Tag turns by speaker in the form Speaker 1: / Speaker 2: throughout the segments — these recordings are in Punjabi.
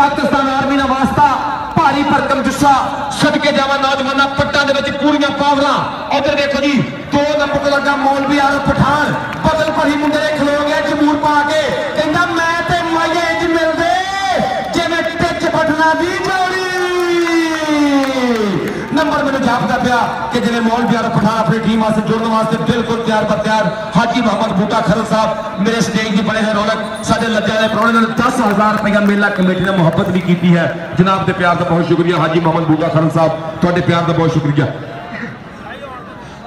Speaker 1: ਪਾਕਿਸਤਾਨ ਆਰਮੀ ਨਾਲ ਵਾਸਤਾ। ਭਾਰੀ ਭਰਕਮ ਜੁੱਸਾ ਸਦਕੇ ਜਾਵਾਂ ਨੌਜਵਾਨਾਂ ਪੱਟਾਂ ਦੇ ਵਿੱਚ ਪੂਰੀਆਂ ਪਾਵਰਾਂ ਉਧਰ ਦੇਖੋ ਜੀ, ਦੋ ਨੰਬਰ ਲੱਗਾ ਮੌਲਵੀ ਆਰਫ ਪਠਾਨ। ਬਦਲ ਭਰੀ ਮੁੰਡੇ ਦੇ ਖਲੋ ਗਿਆ ਜਮੂਰ ਪਾ ਕੇ। ਕਹਿੰਦਾ, ਮੈਂ ਤੇ ਮਾਈਏ ਇੰਜ ਮਿਲਦੇ। ਜਿਵੇਂ ਟਿੱਚ ਫਟਣਾ ਦੀ ਨੰਬਰ ਮੈਨੂੰ ਜਾਪਦਾ ਪਿਆ ਕਿ ਜਿਵੇਂ ਮੌਲਵੀ ਆਰਫ ਪਠਾਨ ਆਪਣੀ ਟੀਮ ਵਾਸਤੇ ਜੁੜਨ ਵਾਸਤੇ ਬਿਲਕੁਲ ਤਿਆਰ ਬਰ ਤਿਆਰ ਹਾਜੀ ਮੁਹੰਮਦ ਬੂਟਾ ਖਰਲ ਸਾਹਿਬ ਮੇਰੇ ਸਟੇਜ ਦੀ ਬੜੇ ਹੈ ਰੌਣਕ ਸਾਡੇ ਲੱਜਾ ਦੇ ਪ੍ਰਾਹੁਣੇ ਨਾਲ 10000 ਰੁਪਇਆ ਮੇਲਾ ਕਮੇਟੀ ਨੇ ਮੁਹੱਬਤ ਵੀ ਕੀਤੀ ਹੈ ਜਨਾਬ ਦੇ ਪਿਆਰ ਦਾ ਬਹੁਤ ਸ਼ੁਕਰੀਆ ਹਾਜੀ ਮੁਹੰਮਦ ਬੂਟਾ ਖਰਲ ਸਾਹਿਬ ਤੁਹਾਡੇ ਪਿਆਰ ਦਾ ਬਹੁਤ ਸ਼ੁਕਰੀਆ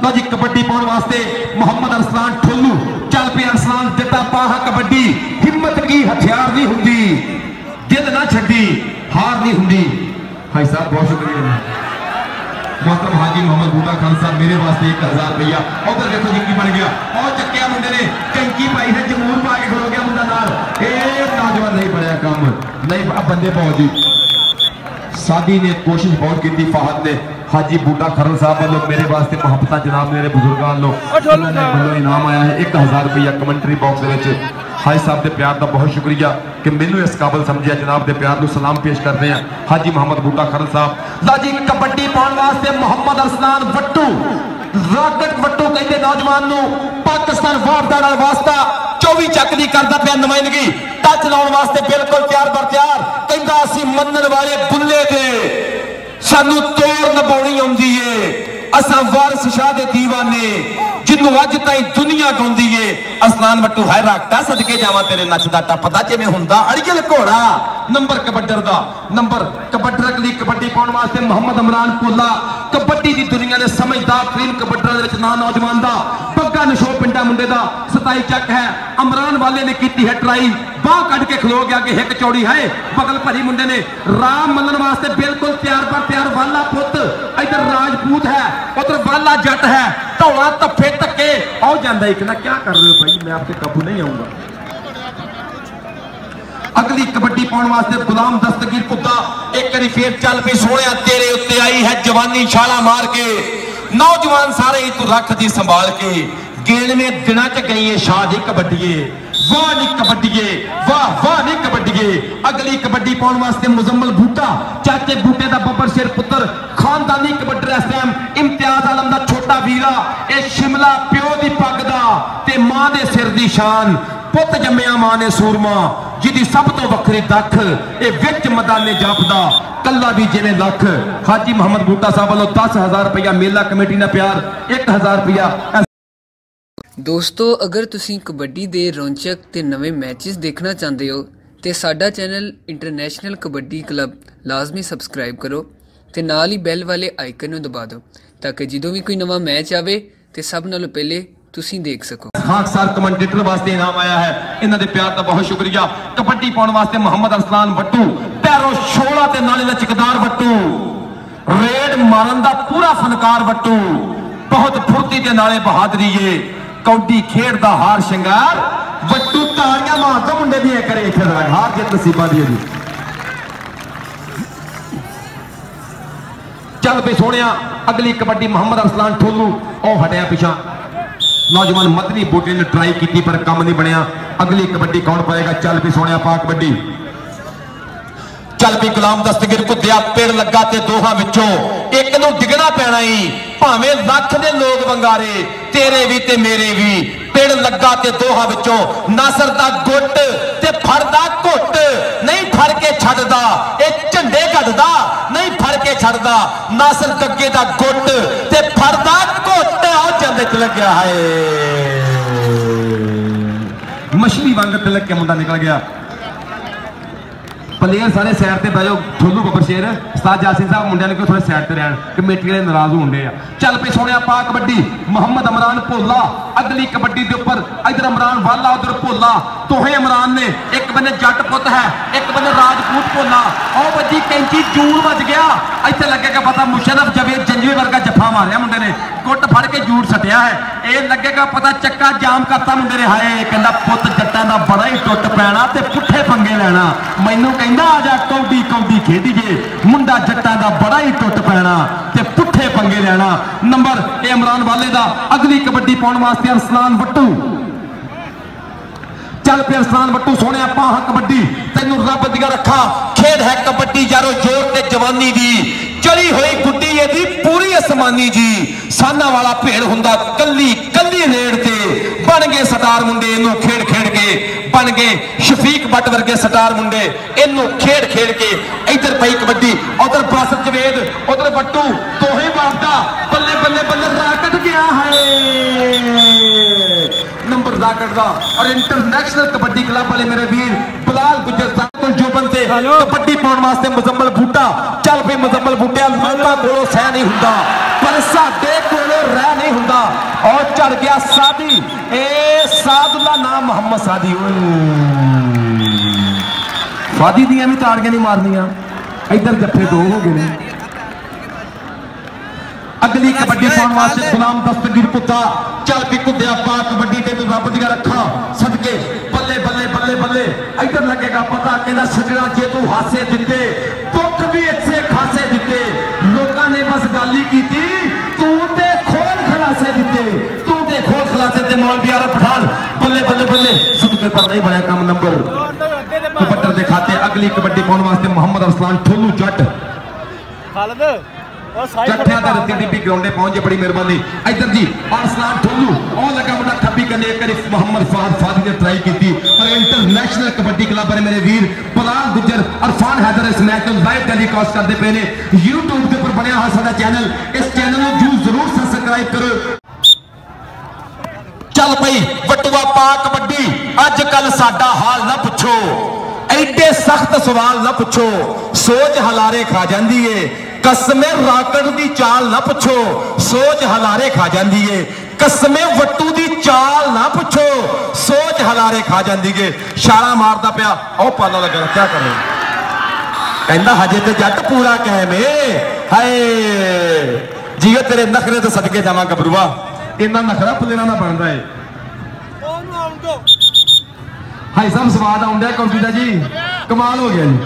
Speaker 1: ਲਓ ਜੀ ਕਬੱਡੀ ਪਾਉਣ ਵਾਸਤੇ ਮੁਹੰਮਦ ਅਰਸਲਾਨ ਠੋਲੂ ਚੱਲ ਪਿਆ ਅਰਸਲਾਨ ਦਿੱਤਾ ਪਾਹਾ ਕਬੱਡੀ ਹਿੰਮਤ ਕੀ ਹਥਿਆਰ ਨਹੀਂ ਹੁੰਦੀ ਦਿਲ ਨਾ ਛੱਡੀ ਹਾਰ ਨਹੀਂ ਹੁੰਦੀ ਭਾਈ ਸਾਹਿਬ ਬਹੁਤ ਸ਼ੁਕਰੀਆ मोहतरम हाजी मोहम्मद बूटा खान साहब मेरे वास्ते एक हज़ार रुपया। उधर देखो जी की बन गया। और चक्किया मुंडे ने टंकी पाई है जमूर पा के खड़ो गया मुंडा नाल। नौजवान नहीं बढ़िया काम। नहीं अब बंदे पाओ जी। सादी ने कोशिश बहुत की फाहद ने। हाजी बूटा खरल साहब वालों मेरे वास्ते मोहब्बत जनाब मेरे बुज़ुर्गों वालों इनाम आया है एक हज़ार रुपया कमेंट्री बॉक्स ਦੇ ਸਾਹਿਬ ਦੇ ਪਿਆਰ ਦਾ ਬਹੁਤ ਸ਼ੁਕਰੀਆ ਕਿ ਮੈਨੂੰ ਇਸ ਕਾਬਲ ਸਮਝਿਆ ਜਨਾਬ ਦੇ ਪਿਆਰ ਨੂੰ ਸਲਾਮ ਪੇਸ਼ ਕਰਦੇ ਆ ਹਾਜੀ ਮੁਹੰਮਦ ਬੂਟਾ ਖਰਲ ਸਾਹਿਬ। ਲਾ ਜੀ, ਕਬੱਡੀ ਪਾਉਣ ਵਾਸਤੇ ਮੁਹੰਮਦ ਅਰਸਲਾਨ ਵੱਟੂ ਰਾਕਟ ਵੱਟੂ ਕਹਿੰਦੇ ਨੌਜਵਾਨ ਨੂੰ, ਪਾਕਿਸਤਾਨ ਵਾਫਦਾ ਨਾਲ ਵਾਸਤਾ 24 ਚੱਕ ਦੀ ਕਰਦਾ ਪਿਆ ਨੁਮਾਇੰਦਗੀ, ਟੱਚ ਲਾਉਣ ਵਾਸਤੇ ਬਿਲਕੁਲ ਤਿਆਰ ਬਰ ਤਿਆਰ, ਕਹਿੰਦਾ ਅਸੀਂ ਮੰਨਣ ਵਾਲੇ ਬੁੱਲੇ ਦੇ। ਸਾਨੂੰ ਤੋੜ ਨਭਾਉਣੀ ਆਉਂਦੀ ਏ। ਅਸਾਂ ਵਾਰਿਸ ਸ਼ਾਹ ਦੇ دیਵਾਨੇ ਜਿੰਨੂੰ ਅੱਜ ਤਾਈਂ ਦੁਨੀਆ ਗਾਉਂਦੀ ਏ ਅਸਲਾਨ ਵੱਟੂ ਹੈ ਰੱਖਦਾ ਸਦਕੇ ਜਾਵਾਂ ਤੇਰੇ ਨੱਚਦਾ ਟੱਪਦਾ ਜਿਵੇਂ ਹੁੰਦਾ ਅੜੀਲ ਘੋੜਾ ਨੰਬਰ ਕਬੱਡਰ ਦਾ, ਨੰਬਰ ਕਬੱਡਰ ਲਈ ਕਬੱਡੀ ਪਾਉਣ ਵਾਸਤੇ ਮੁਹੰਮਦ ਇਮਰਾਨ ਕੋਲਾ ਕਬੱਡੀ ਦੀ ਦੁਨੀਆ ਦੇ ਸਮਝਦਾਰ ਤਰੀਨ ਕਬੱਡਰਾਂ ਦੇ ਵਿੱਚ ਨਾਂ ਨੌਜਵਾਨ ਦਾ ਪੱਗਾ ਨਸ਼ੋ ਪਿੰਡਾ ਮੁੰਡੇ ਦਾ 27 ਚੱਕ ਹੈ। ਅਮਰਾਨ ਵਾਲੇ ਨੇ ਕੀਤੀ ਹੈ ਟਰਾਈ, ਬਾਹ ਕੱਢ ਕੇ ਖਲੋ ਗਿਆ ਕਿ ਹਿੱਕ ਚੌੜੀ ਹੈ ਬਗਲ ਭਰੀ ਮੁੰਡੇ ਨੇ। ਰਾਮ ਮੰਨਣ ਵਾਸਤੇ ਬਿਲਕੁਲ ਤਿਆਰ ਪਰ ਤਿਆਰ, ਵਾਲਾ ਪੁੱਤ, ਇਧਰ ਰਾਜਪੂਤ ਹੈ, ਉਧਰ ਵਾਲਾ ਜੱਟ ਹੈ। ਧੌਲਾ ਧੱਫੇ ਧੱਕੇ ਆਉ ਜਾਂਦਾ ਇੱਕ ਨਾ ਕੀ ਕਰ ਰਹੇ ਹੋ ਭਾਈ? ਮੈਂ ਆਪਕੇ ਕਾਬੂ ਨਹੀਂ ਆਉਂਗਾ ਅਗਲੀ ਕਬੱਡੀ ਪਾਉਣ ਵਾਸਤੇ ਗੁਲਾਮ ਦਸਤਗੀਰ ਪੁੱਤਾ, ਇੱਕ ਵਾਰੀ ਫੇਰ ਚੱਲ ਪਈ ਸੋਹਣਿਆ, ਤੇਰੇ ਉੱਤੇ ਆਈ ਹੈ ਜਵਾਨੀ ਛਾਲਾ ਮਾਰ ਕੇ। ਨੌਜਵਾਨ ਸਾਰੇ ਹੀ ਤੂੰ ਰੱਖਦੀ ਸੰਭਾਲ ਕੇ। ਗੇਣਵੇਂ ਦਿਨਾਂ ਚ ਗਈ ਏ ਸ਼ਾਹ ਦੀ ਕਬੱਡੀਏ, ਵਾਹ ਨੀ ਕਬੱਡੀਏ, ਵਾਹ ਵਾਹ ਨੀ ਕਬੱਡੀਏ। ਅਗਲੀ ਕਬੱਡੀ ਪਾਉਣ ਵਾਸਤੇ ਮੁਜ਼ੰਮਲ ਬੂਟਾ, ਚਾਚੇ ਬੂਟੇ ਦਾ ਬੱਬਰ ਸ਼ੇਰ ਪੁੱਤਰ, ਖਾਨਦਾਨੀ ਕਬੱਡਰ ਇਸ ਟਾਈਮ ਇਮਤਿਆਜ਼ ਆਲਮ ਦਾ ਛੋਟਾ ਵੀਰਾ, ਇਹ ਸ਼ਿਮਲਾ ਪਿਓ ਦੀ ਪੱਗ ਦਾ ਤੇ ਮਾਂ ਦੇ ਸਿਰ ਦੀ ਸ਼ਾਨ। ਪੁੱਤ ਜੰਮਿਆ ਮਾਂ ਨੇ ਸੂਰਮਾ, ਜਿਹਦੀ ਸਭ ਤੋਂ ਵੱਖਰੀ ਦੱਖ, ਇਹ ਵਿੱਚ ਮੈਦਾਨੇ ਜਾਪਦਾ, ਕੱਲਾ ਵੀ ਜਿਵੇਂ ਲੱਖ। ਹਾਜੀ ਮੁਹੰਮਦ ਬੂਟਾ ਸਾਹਿਬ ਵੱਲੋਂ 10000 ਰੁਪਇਆ ਮੇਲਾ ਕਮੇਟੀ ਨਾਲ ਪਿਆਰ 1000 ਰੁਪਇਆ
Speaker 2: ਦੋਸਤੋ, ਅਗਰ ਤੁਸੀਂ ਕਬੱਡੀ ਦੇ ਰੌਚਕ ਤੇ ਨਵੇਂ ਮੈਚਸ ਦੇਖਣਾ ਚਾਹੁੰਦੇ ਹੋ, ਤੇ ਸਾਡਾ ਚੈਨਲ ਇੰਟਰਨੈਸ਼ਨਲ ਕਬੱਡੀ ਕਲੱਬ ਲਾਜ਼ਮੀ ਸਬਸਕ੍ਰਾਈਬ ਕਰੋ ਤੇ ਨਾਲ ਹੀ ਬੈਲ ਵਾਲੇ ਆਈਕਨ ਨੂੰ ਦਬਾ ਦਿਓ। ਤਾਂ ਕਿ ਜਦੋਂ ਵੀ ਕੋਈ ਨਵਾਂ ਮੈਚ ਆਵੇ ਤੇ ਸਭ ਨਾਲੋਂ ਪਹਿਲੇ ਤੁਸੀਂ ਦੇਖ ਸਕੋ।
Speaker 1: ਖਾਕਸਾਰ ਕਮੈਂਟੇਟਰ ਵਾਸਤੇ ਇਨਾਮ ਆਇਆ ਹੈ। ਇਹਨਾਂ ਦੇ ਪਿਆਰ ਦਾ ਬਹੁਤ ਸ਼ੁਕਰੀਆ। ਕਬੱਡੀ ਪਾਉਣ ਵਾਸਤੇ ਮੁਹੰਮਦ ਅਰਸਲਾਨ ਬੱਟੂ ਪੈਰੋ ਛੋਲਾ ਤੇ ਨਾਲੇ ਦਾ ਚਿਕਦਾਰ ਬੱਟੂ ਰੇਡ ਮਾਰਨ ਦਾ ਪੂਰਾ ਫਨਕਾਰ ਬੱਟੂ ਬਹੁਤ ਫੁਰਤੀ ਤੇ ਨਾਲੇ ਬਹਾਦਰੀ ਏ। ਕੌਡੀ ਖੇਡ ਦਾ ਹਾਰ ਸ਼ਿੰਗਾਰ ਬੱਟੂ ਤਾੜੀਆਂ ਮਾਰਦਾ ਮੁੰਡੇ ਦੀਆਂ ਕਰੇ ਇੱਥੇ ਹਾਰ ਜਿੱਤ ਨਸੀਬਾਂ ਦੀ ਜੀ ਚੱਲ ਪਈ ਸੋਹਣਿਆ, ਅਗਲੀ ਕਬੱਡੀ ਮੁਹੰਮਦ ਅਰਸਲਾਨ ਠੋਲੂ, ਉਹ ਹਟਿਆ ਪਿਛਾ। ਨੌਜਵਾਨ ਮਦਨੀ ਬੂਟੇ ਨੇ ਟਰਾਈ ਕੀਤੀ, ਪਰ ਕੰਮ ਨਹੀਂ ਬਣਿਆ। ਅਗਲੀ ਕਬੱਡੀ ਕੌਣ ਪਾਏਗਾ? ਚੱਲ ਵੀ ਸੋਹਣਿਆ ਪਾ ਕਬੱਡੀ। ਚੱਲ ਵੀ ਗੁਲਾਮ ਦਸਤਗੀਰ ਕੁੱਦਿਆ ਪੇੜ ਲੱਗਾ ਤੇ ਦੋਹਾਂ ਵਿੱਚੋਂ ਇੱਕ ਨੂੰ ਡਿੱਗਣਾ ਪੈਣਾ ਈ। ਭਾਵੇਂ ਲੱਖ ਦੇ ਲੋਕ ਵੰਗਾਰੇ, ਤੇਰੇ ਵੀ ਤੇ ਮੇਰੇ ਵੀ। ਪੇੜ ਲੱਗਾ ਤੇ ਦੋਹਾਂ ਵਿੱਚੋਂ ਨਾਸਰ ਦਾ ਗੁੱਟ ਤੇ ਫੜਦਾ ਘੁੱਟ। ਨਹੀਂ ਫੜ ਕੇ ਛੱਡਦਾ, ਇਹ ਝੰਡੇ ਘੱਟਦਾ। ਛੱਡਦਾ, ਨਾਸਰ ਗੱਗੇ ਦਾ ਗੁੱਟ ਤੇ ਫੜਦਾ ਘੁੱਟ ਆ ਜਾਂਦੇ ਚ ਲੱਗਿਆ ਹਾਏ। ਮਛਲੀ ਵਾਂਗ ਤਿਲਕ ਕੇ ਮੁੰਡਾ ਨਿਕਲ ਗਿਆ। ਪਲੇਅਰ ਸਾਰੇ ਸਾਈਡ ਤੇ ਬਹਿ ਜਾਓ, ਠੋਲੂ ਬੱਬਰ ਸ਼ੇਰ, ਉਸਤਾਦ ਜਾਸਿਨ ਸਾਹਿਬ ਮੁੰਡਿਆਂ ਨੇ ਕਿਹਾ ਥੋੜੇ ਸਾਈਡ ਤੇ ਰਹਿਣ, ਕਮੇਟੀ ਵਾਲੇ ਨਾਰਾਜ਼ ਹੁੰਦੇ ਆ। ਚੱਲ ਪਈ ਸੋਹਣਿਆ ਪਾ ਕਬੱਡੀ, ਮੁਹੰਮਦ ਇਮਰਾਨ ਭੋਲਾ ਅਗਲੀ ਕਬੱਡੀ ਦੇ ਉੱਪਰ, ਇਧਰ ਇਮਰਾਨ ਵਾਲਾ, ਉਧਰ ਭੋਲਾ, ਦੋਹੇ ਇਮਰਾਨ ਨੇ, ਇੱਕ ਬੰਨੇ ਜੱਟ ਪੁੱਤ ਹੈ, ਇੱਕ ਬੰਨੇ ਰਾਜਪੂਤ ਭੋਲਾ ਉਹ ਵੱਜੀ ਕੈਂਚੀ ਜੂੜ ਵੱਜ ਗਿਆ। ਇੱਥੇ ਲੱਗੇਗਾ ਪਤਾ ਮੁਸ਼ਰਫ ਜਵੇਦ ਜੰਜਵੇ ਵਰਗਾ ਜੱਫਾ ਮਾਰਿਆ ਮੁੰਡੇ ਨੇ। ਕੁੱਟ ਫੜ ਕੇ ਜੂੜ ਸਟਿਆ ਹੈ। ਇਹ ਲੱਗੇਗਾ ਪਤਾ ਚੱਕਾ ਜਾਮ ਕਰਤਾ ਮੁੰਡੇ ਨੇ ਹਾਏ। ਕਹਿੰਦਾ ਪੁੱਤ ਜੱਟਾਂ ਦਾ ਬੜਾ ਹੀ ਟੁੱਟ ਪੈਣਾ ਤੇ ਪੁੱਠੇ ਪੰਗੇ ਲੈਣਾ। ਮੈਨੂੰ ਕਹਿੰਦਾ ਆ ਜਾ ਕੌਡੀ ਕੌਡੀ ਖੇਡੀਏ ਮੁੰਡਾ ਜੱਟਾਂ ਦਾ ਬੜਾ ਹੀ ਟੁੱਟ ਪੈਣਾ ਤੇ ਪੁੱਠੇ ਪੰਗੇ ਲੈਣਾ। ਨੰਬਰ, ਇਹ ਇਮਰਾਨ ਵਾਲੇ ਦਾ। ਅਗਲੀ ਕਬੱਡੀ ਪਾਉਣ ਵਾਸਤੇ ਅਰਸਲਾਨ ਵੱਟੂ। ਚੱਲ ਪਿਆ ਅਰਸਲਾਨ ਵੱਟੂ ਸੋਹਣਿਆ ਪਾਹ ਕਬੱਡੀ। ਤੈਨੂੰ ਰੱਬ ਦੀਆਂ ਰੱਖਾਂ। ਖੇਡ ਹੈ ਕਬੱਡੀ ਯਾਰੋ ਜ਼ੋਰ ਤੇ ਜਵਾਨੀ ਦੀ। ਚਲੀ ਹੋਈ ਗੁੱਡੀ ਇਹਦੀ ਪੂਰੀ ਅਸਮਾਨੀ ਜੀ। ਸਾਨਾ ਵਾਲਾ ਭੇੜ ਹੁੰਦਾ ਕੱਲੀ ਕੱਲੀ ਰੇਡ ਤੇ। ਬਣ ਗਏ ਸਟਾਰ ਮੁੰਡੇ, ਇਹਨੂੰ ਖੇਡ ਖੇਡ ਕੇ। ਬਣ ਗਏ ਸ਼ਫੀਕ ਬੱਟ ਵਰਗੇ ਸਟਾਰ ਮੁੰਡੇ। ਇਹਨੂੰ ਖੇਡ ਖੇਡ ਕੇ ਇੱਧਰ ਪਈ ਕਬੱਡੀ, ਉਧਰ ਬਾਸਤ ਜਵੇਦ, ਉਧਰ ਬੱਟੂ ਦੋਹੇ ਬਾਪਦਾ ਬੱਲੇ ਬੱਲੇ ਬੱਲੇ ਰਾਕਟ ਗਿਆ ਹੈ ਨੰਬਰ ਰਾਕਟ ਦਾ ਔਰ ਇੰਟਰਨੈਸ਼ਨਲ ਕਬੱਡੀ ਕਲੱਬ ਵਾਲੇ ਮੇਰੇ ਵੀਰ ਬਲਾਲ ਗੁੱਜਰ ਸਾਹਿਬ ਜੋਬਨ ਤੇ ਕਬੱਡੀ ਪਾਉਣ ਵਾਸਤੇ ਮੁਜ਼ੰਮਲ ਬੂਟਾ ਚੱਲ ਪਈ ਮੁਜ਼ੰਮਲ ਬੂਟਿਆ ਲੋਕਾਂ ਕੋਲੋਂ ਸਹਿ ਨਹੀਂ ਹੁੰਦਾ ਪਰ ਸਾਡੇ ਕੋਲੋਂ ਰਹਿ ਨਹੀਂ ਹੁੰਦਾ ਔਰ ਚੜ ਗਿਆ ਸਾਦੀ ਇਹ ਸਾਦੁੱਲਾ ਨਾਮ ਮੁਹੰਮਦ ਸਾਦੀ ਓਏ ਸਾਦੀ ਦੀਆਂ ਵੀ ਤਾੜੀਆਂ ਨਹੀਂ ਮਾਰਨੀਆਂ ਇੱਧਰ ਜੱਫੇ ਦੋ ਹੋ ਗਏ ਨੇ ਅਗਲੀ ਕਬੱਡੀ ਪਾਉਣ ਵਾਸਤੇ ਗੁਲਾਮ ਦਸਤਗੀਰ ਪੁੱਤਾ ਚੱਲ ਵੀ ਕੁੱਦਿਆ ਪਾ ਕਬੱਡੀ ਤੇ ਤੂੰ ਰੱਬ ਦੀਆਂ ਰੱਖਾਂ। ਸਦਕੇ ਬੱਲੇ ਬੱਲੇ ਬੱਲੇ ਬੱਲੇ। ਇੱਧਰ ਲੱਗੇਗਾ ਪਤਾ ਕਹਿੰਦਾ ਸਜਣਾ ਜੇ ਤੂੰ ਹਾਸੇ ਦਿੱਤੇ। ਦੁੱਖ ਵੀ ਇੱਥੇ ਖਾਸੇ ਦਿੱਤੇ। ਲੋਕਾਂ ਨੇ ਬਸ ਗੱਲ ਹੀ ਕੀਤੀ ਤੂੰ ਤੇ ਖੋਲ ਖਲਾਸੇ ਦਿੱਤੇ। ਤੂੰ ਤੇ ਖੋਲ ਖਲਾਸੇ ਤੇ ਮੌਲਵੀ ਆਰ ਪਠਾਨ। ਬੱਲੇ ਬੱਲੇ ਬੱਲੇ। ਸਦਕੇ ਪਰ ਨਹੀਂ ਬਣਿਆ ਕੰਮ ਨੰਬਰ। ਕਬੱਡਰ ਦੇ ਖਾਤੇ ਅਗਲੀ ਕਬੱਡੀ ਪਾਉਣ ਵਾਸਤੇ ਮੁਹੰਮਦ ਅਰਸਲਾਨ ਠੋਲੂ ਜੱਟ।
Speaker 3: ਖਾਲਦ।
Speaker 1: ਜੱਟਿਆਂ ਦਾ ਰੱਤੀ ਡੀਪੀ ਗਰਾਉਂਡੇ ਪਹੁੰਚੇ ਬੜੀ ਮਿਹਰਬਾਨੀ। ਇੱਧਰ ਜੀ ਅਰਸਲਾਨ ਠੋਲੂ ਉਹ ਲੱਗਾ ਮੁੰਡਾ ਖੱਬੀ ਕੰਨੇ ਇੱਕ ਵਾਰੀ ਮੁਹੰਮਦ ਫਾਦ ਫਾਦੀ ਨੇ ਟਰਾਈ ਕੀਤੀ। ਪਰ ਇੰਟਰਨੈਸ਼ਨਲ ਕਬੱਡੀ ਕਲੱਬ ਵਾਲੇ ਮੇਰੇ ਵੀਰ ਬਲਾਲ ਗੁੱਜਰ ਅਰਫਾਨ ਹੈਦਰ ਇਸ ਮੈਚ ਨੂੰ ਲਾਈਵ ਟੈਲੀਕਾਸਟ ਕਰਦੇ ਪਏ ਨੇ। YouTube ਦੇ ਉੱਪਰ ਬਣਿਆ ਹੋਇਆ ਸਾਡਾ ਚੈਨਲ ਇਸ ਚੈਨਲ ਨੂੰ ਜੂ ਜ਼ਰੂਰ ਸਬਸਕ੍ਰਾਈਬ ਕਰੋ। ਚੱਲ ਪਈ ਵਟੂਆ ਪਾ ਕਬੱਡੀ। ਅੱਜ ਕੱਲ ਸਾਡਾ ਹਾਲ ਨਾ ਪੁੱਛੋ। ਐਡੇ ਸਖਤ ਸਵਾਲ ਨਾ ਪੁੱਛੋ। ਸੋਚ ਹਲਾਰੇ ਖਾ ਜਾਂਦੀ ਏ। ਕਸਮੇ ਰਾਕਟ ਦੀ ਚਾਲ ਨਾ ਪੁੱਛੋ ਸੋਚ ਹਲਾਰੇ ਖਾ ਜਾਂਦੀ ਏ। ਕਸਮੇ ਵੱਟੂ ਦੀ ਚਾਲ ਨਾ ਪੁੱਛੋ ਸੋਚ ਹਲਾਰੇ ਖਾ ਜਾਂਦੀ ਏ। ਛਾਲਾ ਮਾਰਦਾ ਪਿਆ ਉਹ ਪਾਲਾ ਲੱਗਾ ਕੀ ਕਰ ਕਹਿੰਦਾ ਹਜੇ ਤੇ ਜੱਟ ਪੂਰਾ ਕਾਇਮ ਏ। ਹਾਏ ਜੀਓ ਤੇਰੇ ਨਖਰੇ ਤੇ ਸਦਕੇ ਜਾਵਾਂ ਗੱਭਰੂਆ ਇੰਨਾ ਨਖਰਾ ਪੁੱਲਣਾ ਨਾ ਬਣਦਾ ਏ।
Speaker 3: ਉਹਨੂੰ ਆਉਣ ਦੋ
Speaker 1: ਹਾਈ ਸਾਹਿਬ ਸਵਾਦ ਆਉਂਦਾ ਕੰਪਿਊਟਰ ਜੀ। ਕਮਾਲ ਹੋ ਗਿਆ ਜੀ।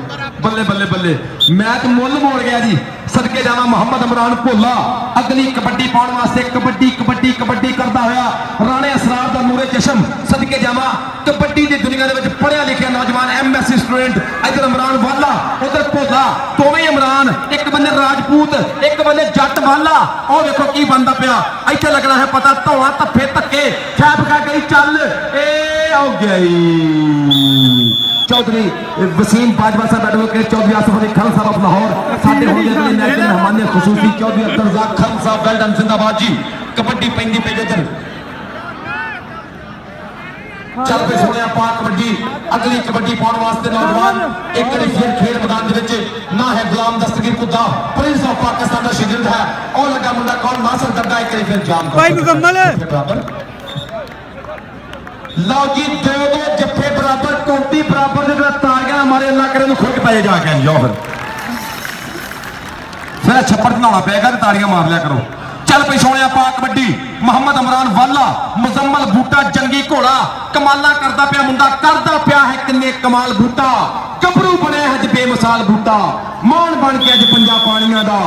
Speaker 1: ਬੱਲੇ ਬੱਲੇ ਬੱਲੇ। ਮੈਚ ਮੁੱਲ ਮੋੜ ਗਿਆ ਜੀ। ਸਦਕੇ ਜਾਵਾਂ ਮੁਹੰਮਦ ਇਮਰਾਨ ਭੋਲਾ। ਅਗਲੀ ਕਬੱਡੀ ਪਾਉਣ ਵਾਸਤੇ ਕਬੱਡੀ ਕਬੱਡੀ ਕਬੱਡੀ ਕਰਦਾ ਹੋਇਆ ਰਾਣੇ ਅਸਰਾਰ ਦਾ ਨੂਰੇ ਚਸ਼ਮ ਸਦਕੇ ਜਾਵਾਂ, ਕਬੱਡੀ ਦੀ ਦੁਨੀਆ ਦੇ ਵਿੱਚ ਪੜ੍ਹਿਆ ਲਿਖਿਆ ਨੌਜਵਾਨ ਐਮਐਸਸੀ ਸਟੂਡੈਂਟ ਇਧਰ ਇਮਰਾਨ ਵਾਲਾ, ਉਧਰ ਭੋਲਾ। ਦੋਵੇਂ ਇਮਰਾਨ, ਇੱਕ ਬੰਨੇ ਰਾਜਪੂਤ, ਇੱਕ ਬੰਨੇ ਜੱਟ ਵਾਲਾ। ਉਹ ਦੇਖੋ ਕੀ ਬੰਦਾ ਪਿਆ। ਇੱਥੇ ਲੱਗਣਾ ਹੈ ਪਤਾ ਧੌਣਾ ਧੱਫੇ ਧੱਕੇ। ਛਾਪ ਕਾ ਗਈ ਚੱਲ। ਏ ਹੋ ਗਈ ਚੌਧਰੀ ਵਸੀਮ ਬਾਜਵਾ ਸਾਹਿਬ ਐਡਵੋਕੇਟ ਚੌਧਰੀ ਆਸਫ ਅਲੀ ਖਾਨ ਸਾਹਿਬ ਆਫ ਲਾਹੌਰ ਸਾਡੇ ਹੋਣਗੇ ਅਗਲੇ ਮੈਚ ਦੇ ਮਹਿਮਾਨ ਖਸੂਸੀ ਚੌਧਰੀ ਅਬਦੁਲਜ਼ਾਕ ਖਾਨ ਸਾਹਿਬ ਵੈਲਡਨ ਜ਼ਿੰਦਾਬਾਦ ਜੀ ਕਬੱਡੀ ਪੈਂਦੀ ਪਈ ਇੱਧਰ ਚੱਲ ਪਏ ਸੋਹਣਿਆ ਪਾ ਕਬੱਡੀ ਅਗਲੀ ਕਬੱਡੀ ਪਾਉਣ ਵਾਸਤੇ ਨੌਜਵਾਨ ਇੱਕ ਵਾਰੀ ਫਿਰ ਖੇਡ ਮੈਦਾਨ ਦੇ ਵਿੱਚ ਨਾ ਹੈ ਗੁਲਾਮ ਦਸਤਗੀਰ ਕੁੱਦਾ ਪ੍ਰਿੰਸ ਆਫ ਪਾਕਿਸਤਾਨ ਦਾ ਸ਼ਾਗਿਰਦ ਹੈ ਉਹ ਲੱਗਾ ਮੁੰਡਾ ਕੌਣ ਨਾਸਰ ਦੱਡਾ ਇੱਕ ਵਾਰੀ ਫਿਰ ਜਾਮ ਕਰ
Speaker 3: ਭਾਈ ਮੁਕੰਮਲ।
Speaker 1: ਬਰਾਬਰ ਲਓ ਜੀ, ਦੋ ਦੋ ਜੱਫੇ ਬਰਾਬਰ ਕੋਟੀ ਬਰਾਬਰ ਦੇ ਵਿੱਚ ਤਾੜੀਆਂ ਮਾਰੇ, ਅੱਲਾ ਕਰੇ ਨੂੰ ਖੁੱਕ ਪਏ ਜਾ ਕੇ ਜਾਓ ਫਿਰ। ਫਿਰ ਛੱਪੜ ਬਣਾਉਣਾ ਪਏਗਾ ਤੇ ਤਾੜੀਆਂ ਮਾਰ ਲਿਆ ਕਰੋ। ਚੱਲ ਪਈ ਸੋਹਣਿਆ ਪਾ ਕਬੱਡੀ ਮੁਹੰਮਦ ਇਮਰਾਨ ਵਾਲਾ, ਮੁਜ਼ੰਮਲ ਬੂਟਾ ਜੰਗੀ ਘੋੜਾ, ਕਮਾਲਾ ਕਰਦਾ ਪਿਆ ਮੁੰਡਾ, ਕਰਦਾ ਪਿਆ ਹੈ ਕਿੰਨੇ ਕਮਾਲ ਬੂਟਾ। ਗੱਭਰੂ ਬਣਿਆ ਅੱਜ ਬੇਮਿਸਾਲ ਬੂਟਾ। ਮਾਣ ਬਣ ਕੇ ਅੱਜ ਪੰਜਾ ਪਾਣੀਆਂ ਦਾ।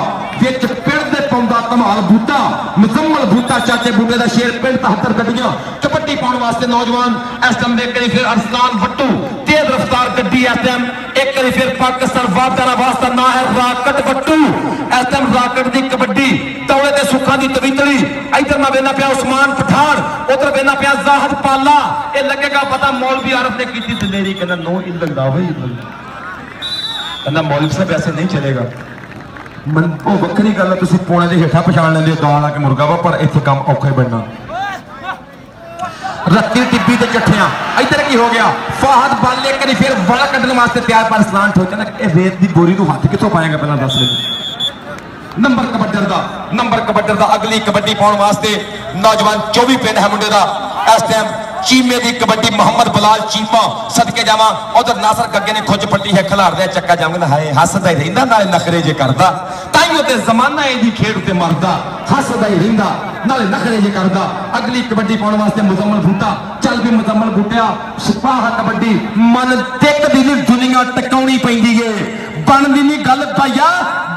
Speaker 1: ਵਿੱਚ ਪਿੰਡ ਦੇ ਪਾਉਂਦਾ ਧਮਾਲ ਬੂਟਾ। ਮੁਕੰਮਲ ਬੂਟਾ ਚਾਚੇ ਬੂਟੇ ਦਾ ਸ਼ੇਰ ਪਿੰਡ 73 ਗੱਡੀਆਂ ਕਬੱਡੀ ਪਾਉਣ ਵਾਸਤੇ ਨੌਜਵਾਨ ਇਸ ਟਾਈਮ ਦੇ ਕਰੀ ਫਿਰ ਅਰਸਲਾਨ ਵੱਟੂ। ਤੇਜ਼ ਰਫ਼ਤਾਰ ਗੱਡੀ ਇਸ ਟਾਈਮ ਇੱਕ ਵਾਰੀ ਫਿਰ ਪਾਕਿਸਤਾਨ ਵਾਪਦਾ ਵਾਸਤਾ ਨਾ ਹੈ ਰਾਕਟ ਵੱਟੂ। ਇਸ ਟਾਈਮ ਰਾਕਟ ਦੀ ਕਬੱਡੀ ਤੌਲੇ ਤੇ ਸੁੱਖਾਂ ਦੀ ਤਵੀਤਲੀ। ਇੱਧਰ ਮੈਂ ਵੇਨਾ ਪਿਆ ਉਸਮਾਨ ਪਠਾਨ, ਉਧਰ ਵੇਨਾ ਪਿਆ ਜ਼ਾਹਦ ਪਾਲਾ। ਇਹ ਲੱਗੇਗਾ ਪਤਾ ਮੌਲਵੀ ਆਰਫ ਨੇ ਕੀਤੀ ਦਲੇਰੀ ਕਹਿੰਦਾ ਨੋ ਇਲਦਾ ਹੋਈ ਕਹਿੰਦਾ ਮੌਲਵੀ ਸਾਹਿਬ ਐਸੇ ਨਹੀਂ ਚਲੇਗਾ। ਮਨ ਉਹ ਵੱਖਰੀ ਗੱਲ ਹੈ ਤੁਸੀਂ ਪੋਣੇ ਦੇ ਹੇਠਾਂ ਪਛਾਣ ਲੈਂਦੇ ਹੋ ਗਾਲ ਆ ਕੇ ਮੁਰਗਾ ਵਾ, ਪਰ ਇੱਥੇ ਕੰਮ ਔਖਾ ਹੀ ਬਣਨਾ। ਰੱਤੀ ਟਿੱਬੀ ਤੇ ਚੱਠਿਆਂ। ਇੱਧਰ ਕੀ ਹੋ ਗਿਆ? ਫਾਹਦ ਬਾਲੇ ਕਰੀ ਫਿਰ ਵੜਾ ਕੱਢਣ ਵਾਸਤੇ ਤਿਆਰ, ਪਰ ਸਲਾਨ ਠੋਕ ਕਹਿੰਦਾ ਇਹ ਰੇਤ ਦੀ ਬੋਰੀ ਨੂੰ ਹੱਥ ਕਿੱਥੋਂ ਪਾਏਗਾ ਪਹਿਲਾਂ ਦੱਸ ਮੈਨੂੰ ਨੰਬਰ ਕਬੱਡਰ ਦਾ, ਨੰਬਰ ਕਬੱਡਰ ਦਾ ਅਗਲੀ ਕਬੱਡੀ ਪਾਉਣ ਵਾਸਤੇ ਨੌਜਵਾਨ 24 ਪਿੰਡ ਹੈ ਮੁੰਡੇ ਦਾ। ਇਸ ਟਾਈਮ ਚੀਮੇ ਦੀ ਕਬੱਡੀ ਮੁਹੰਮਦ ਬਲਾਲ ਚੀਮਾ ਸਦਕੇ ਜਾਵਾਂ, ਉਧਰ ਨਾਸਰ ਗੱਗੇ ਨੇ ਖੁੱਜ ਪੱਟੀ ਹੈ ਖਿਲਾਰਦਾ ਚੱਕਾ ਜਾਵਾਂਗਾ ਹਾਏ, ਹੱਸਦਾ ਹੀ ਰਹਿੰਦਾ, ਨਾਲੇ ਨਖਰੇ ਜੇ ਕਰਦਾ। ਤਾਈਓ ਤੇ ਜ਼ਮਾਨਾ ਇਹਦੀ ਖੇਡ ਤੇ ਮਰਦਾ, ਹੱਸਦਾ ਹੀ ਰਹਿੰਦਾ, ਨਾਲੇ ਨਖਰੇ ਜੇ ਕਰਦਾ। ਅਗਲੀ ਕਬੱਡੀ ਪਾਉਣ ਵਾਸਤੇ ਮੁਜ਼ੰਮਲ ਬੂਟਾ, ਚੱਲ ਵੀ ਮੁਜ਼ੰਮਲ ਬੂਟਿਆ। ਸਿਪਾਹ ਕਬੱਡੀ, ਮਨ ਟਿਕਦੀ ਨਹੀਂ, ਦੁਨੀਆ ਟਿਕਾਉਣੀ ਪੈਂਦੀ ਏ। ਬਣਦੀ ਨਹੀਂ ਗੱਲ ਪਾਇਆ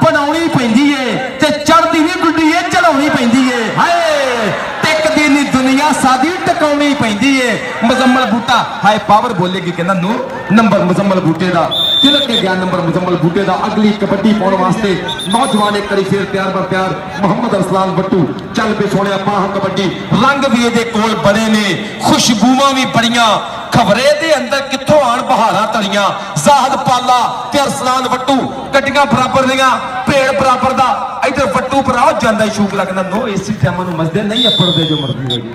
Speaker 1: ਬਣਾਉਣੀ ਪੈਂਦੀ ਏ ਤੇ ਚੜਦੀ ਨਹੀਂ ਗੁੱਡੀ ਏ ਚੜਾਉਣੀ ਪੈਂਦੀ ਏ ਹਾਏ ਟਿਕਦੀ ਨਹੀਂ ਦੁਨੀਆ ਸਾਦੀ ਟਿਕਾਉਣੀ ਪੈਂਦੀ ਏ ਮੁਜ਼ੰਮਲ ਬੂਟਾ, ਹਾਏ, ਪਾਵਰ ਬੋਲੇਗੀ ਕਹਿੰਦਾ ਨੋ ਨੰਬਰ ਮੁਜ਼ੰਮਲ ਬੂਟੇ ਦਾ, ਤਿਲਕ ਕੇ ਗਿਆ ਨੰਬਰ ਮੁਜ਼ੰਮਲ ਬੂਟੇ ਦਾ, ਅਗਲੀ ਕਬੱਡੀ ਪਾਉਣ ਵਾਸਤੇ ਨੌਜਵਾਨ ਇੱਕ ਵਾਰੀ ਫੇਰ ਤਿਆਰ ਬਰ ਤਿਆਰ ਮੁਹੰਮਦ ਅਰਸਲਾਨ ਬੱਟੂ, ਚੱਲ ਪੇ ਸੋਹਣਿਆ ਪਾਹ ਕਬੱਡੀ, ਰੰਗ ਵੀ ਇਹਦੇ ਕੋਲ ਬੜੇ ਨੇ, ਖੁਸ਼ਬੂਆਂ ਵੀ ਬੜੀਆਂ, ਖਬਰੇ ਦੇ ਅੰਦਰ ਕਿੱਥੋਂ ਆਣ ਬਹਾਰਾਂ ਤਲੀਆਂ, ਜ਼ਾਹਦ ਪਾਲਾ ਤੇ ਅਰਸਲਾਨ ਵੱਟੂ ਗੱਡੀਆਂ ਬਰਾਬਰ ਦੀਆਂ ਭੇੜ ਬਰਾਬਰ ਦਾ, ਇਧਰ ਵੱਟੂ ਭਰਾ, ਜਾਂਦਾ ਸ਼ੂਕ ਲੱਗਦਾ ਨੋ ਏਸੀ ਟਾਈਮਾਂ ਨੂੰ ਮਸਦੇ ਨਹੀਂ ਅੱਪੜਦੇ ਜੋ ਮਰਦੀ ਹੋਈ।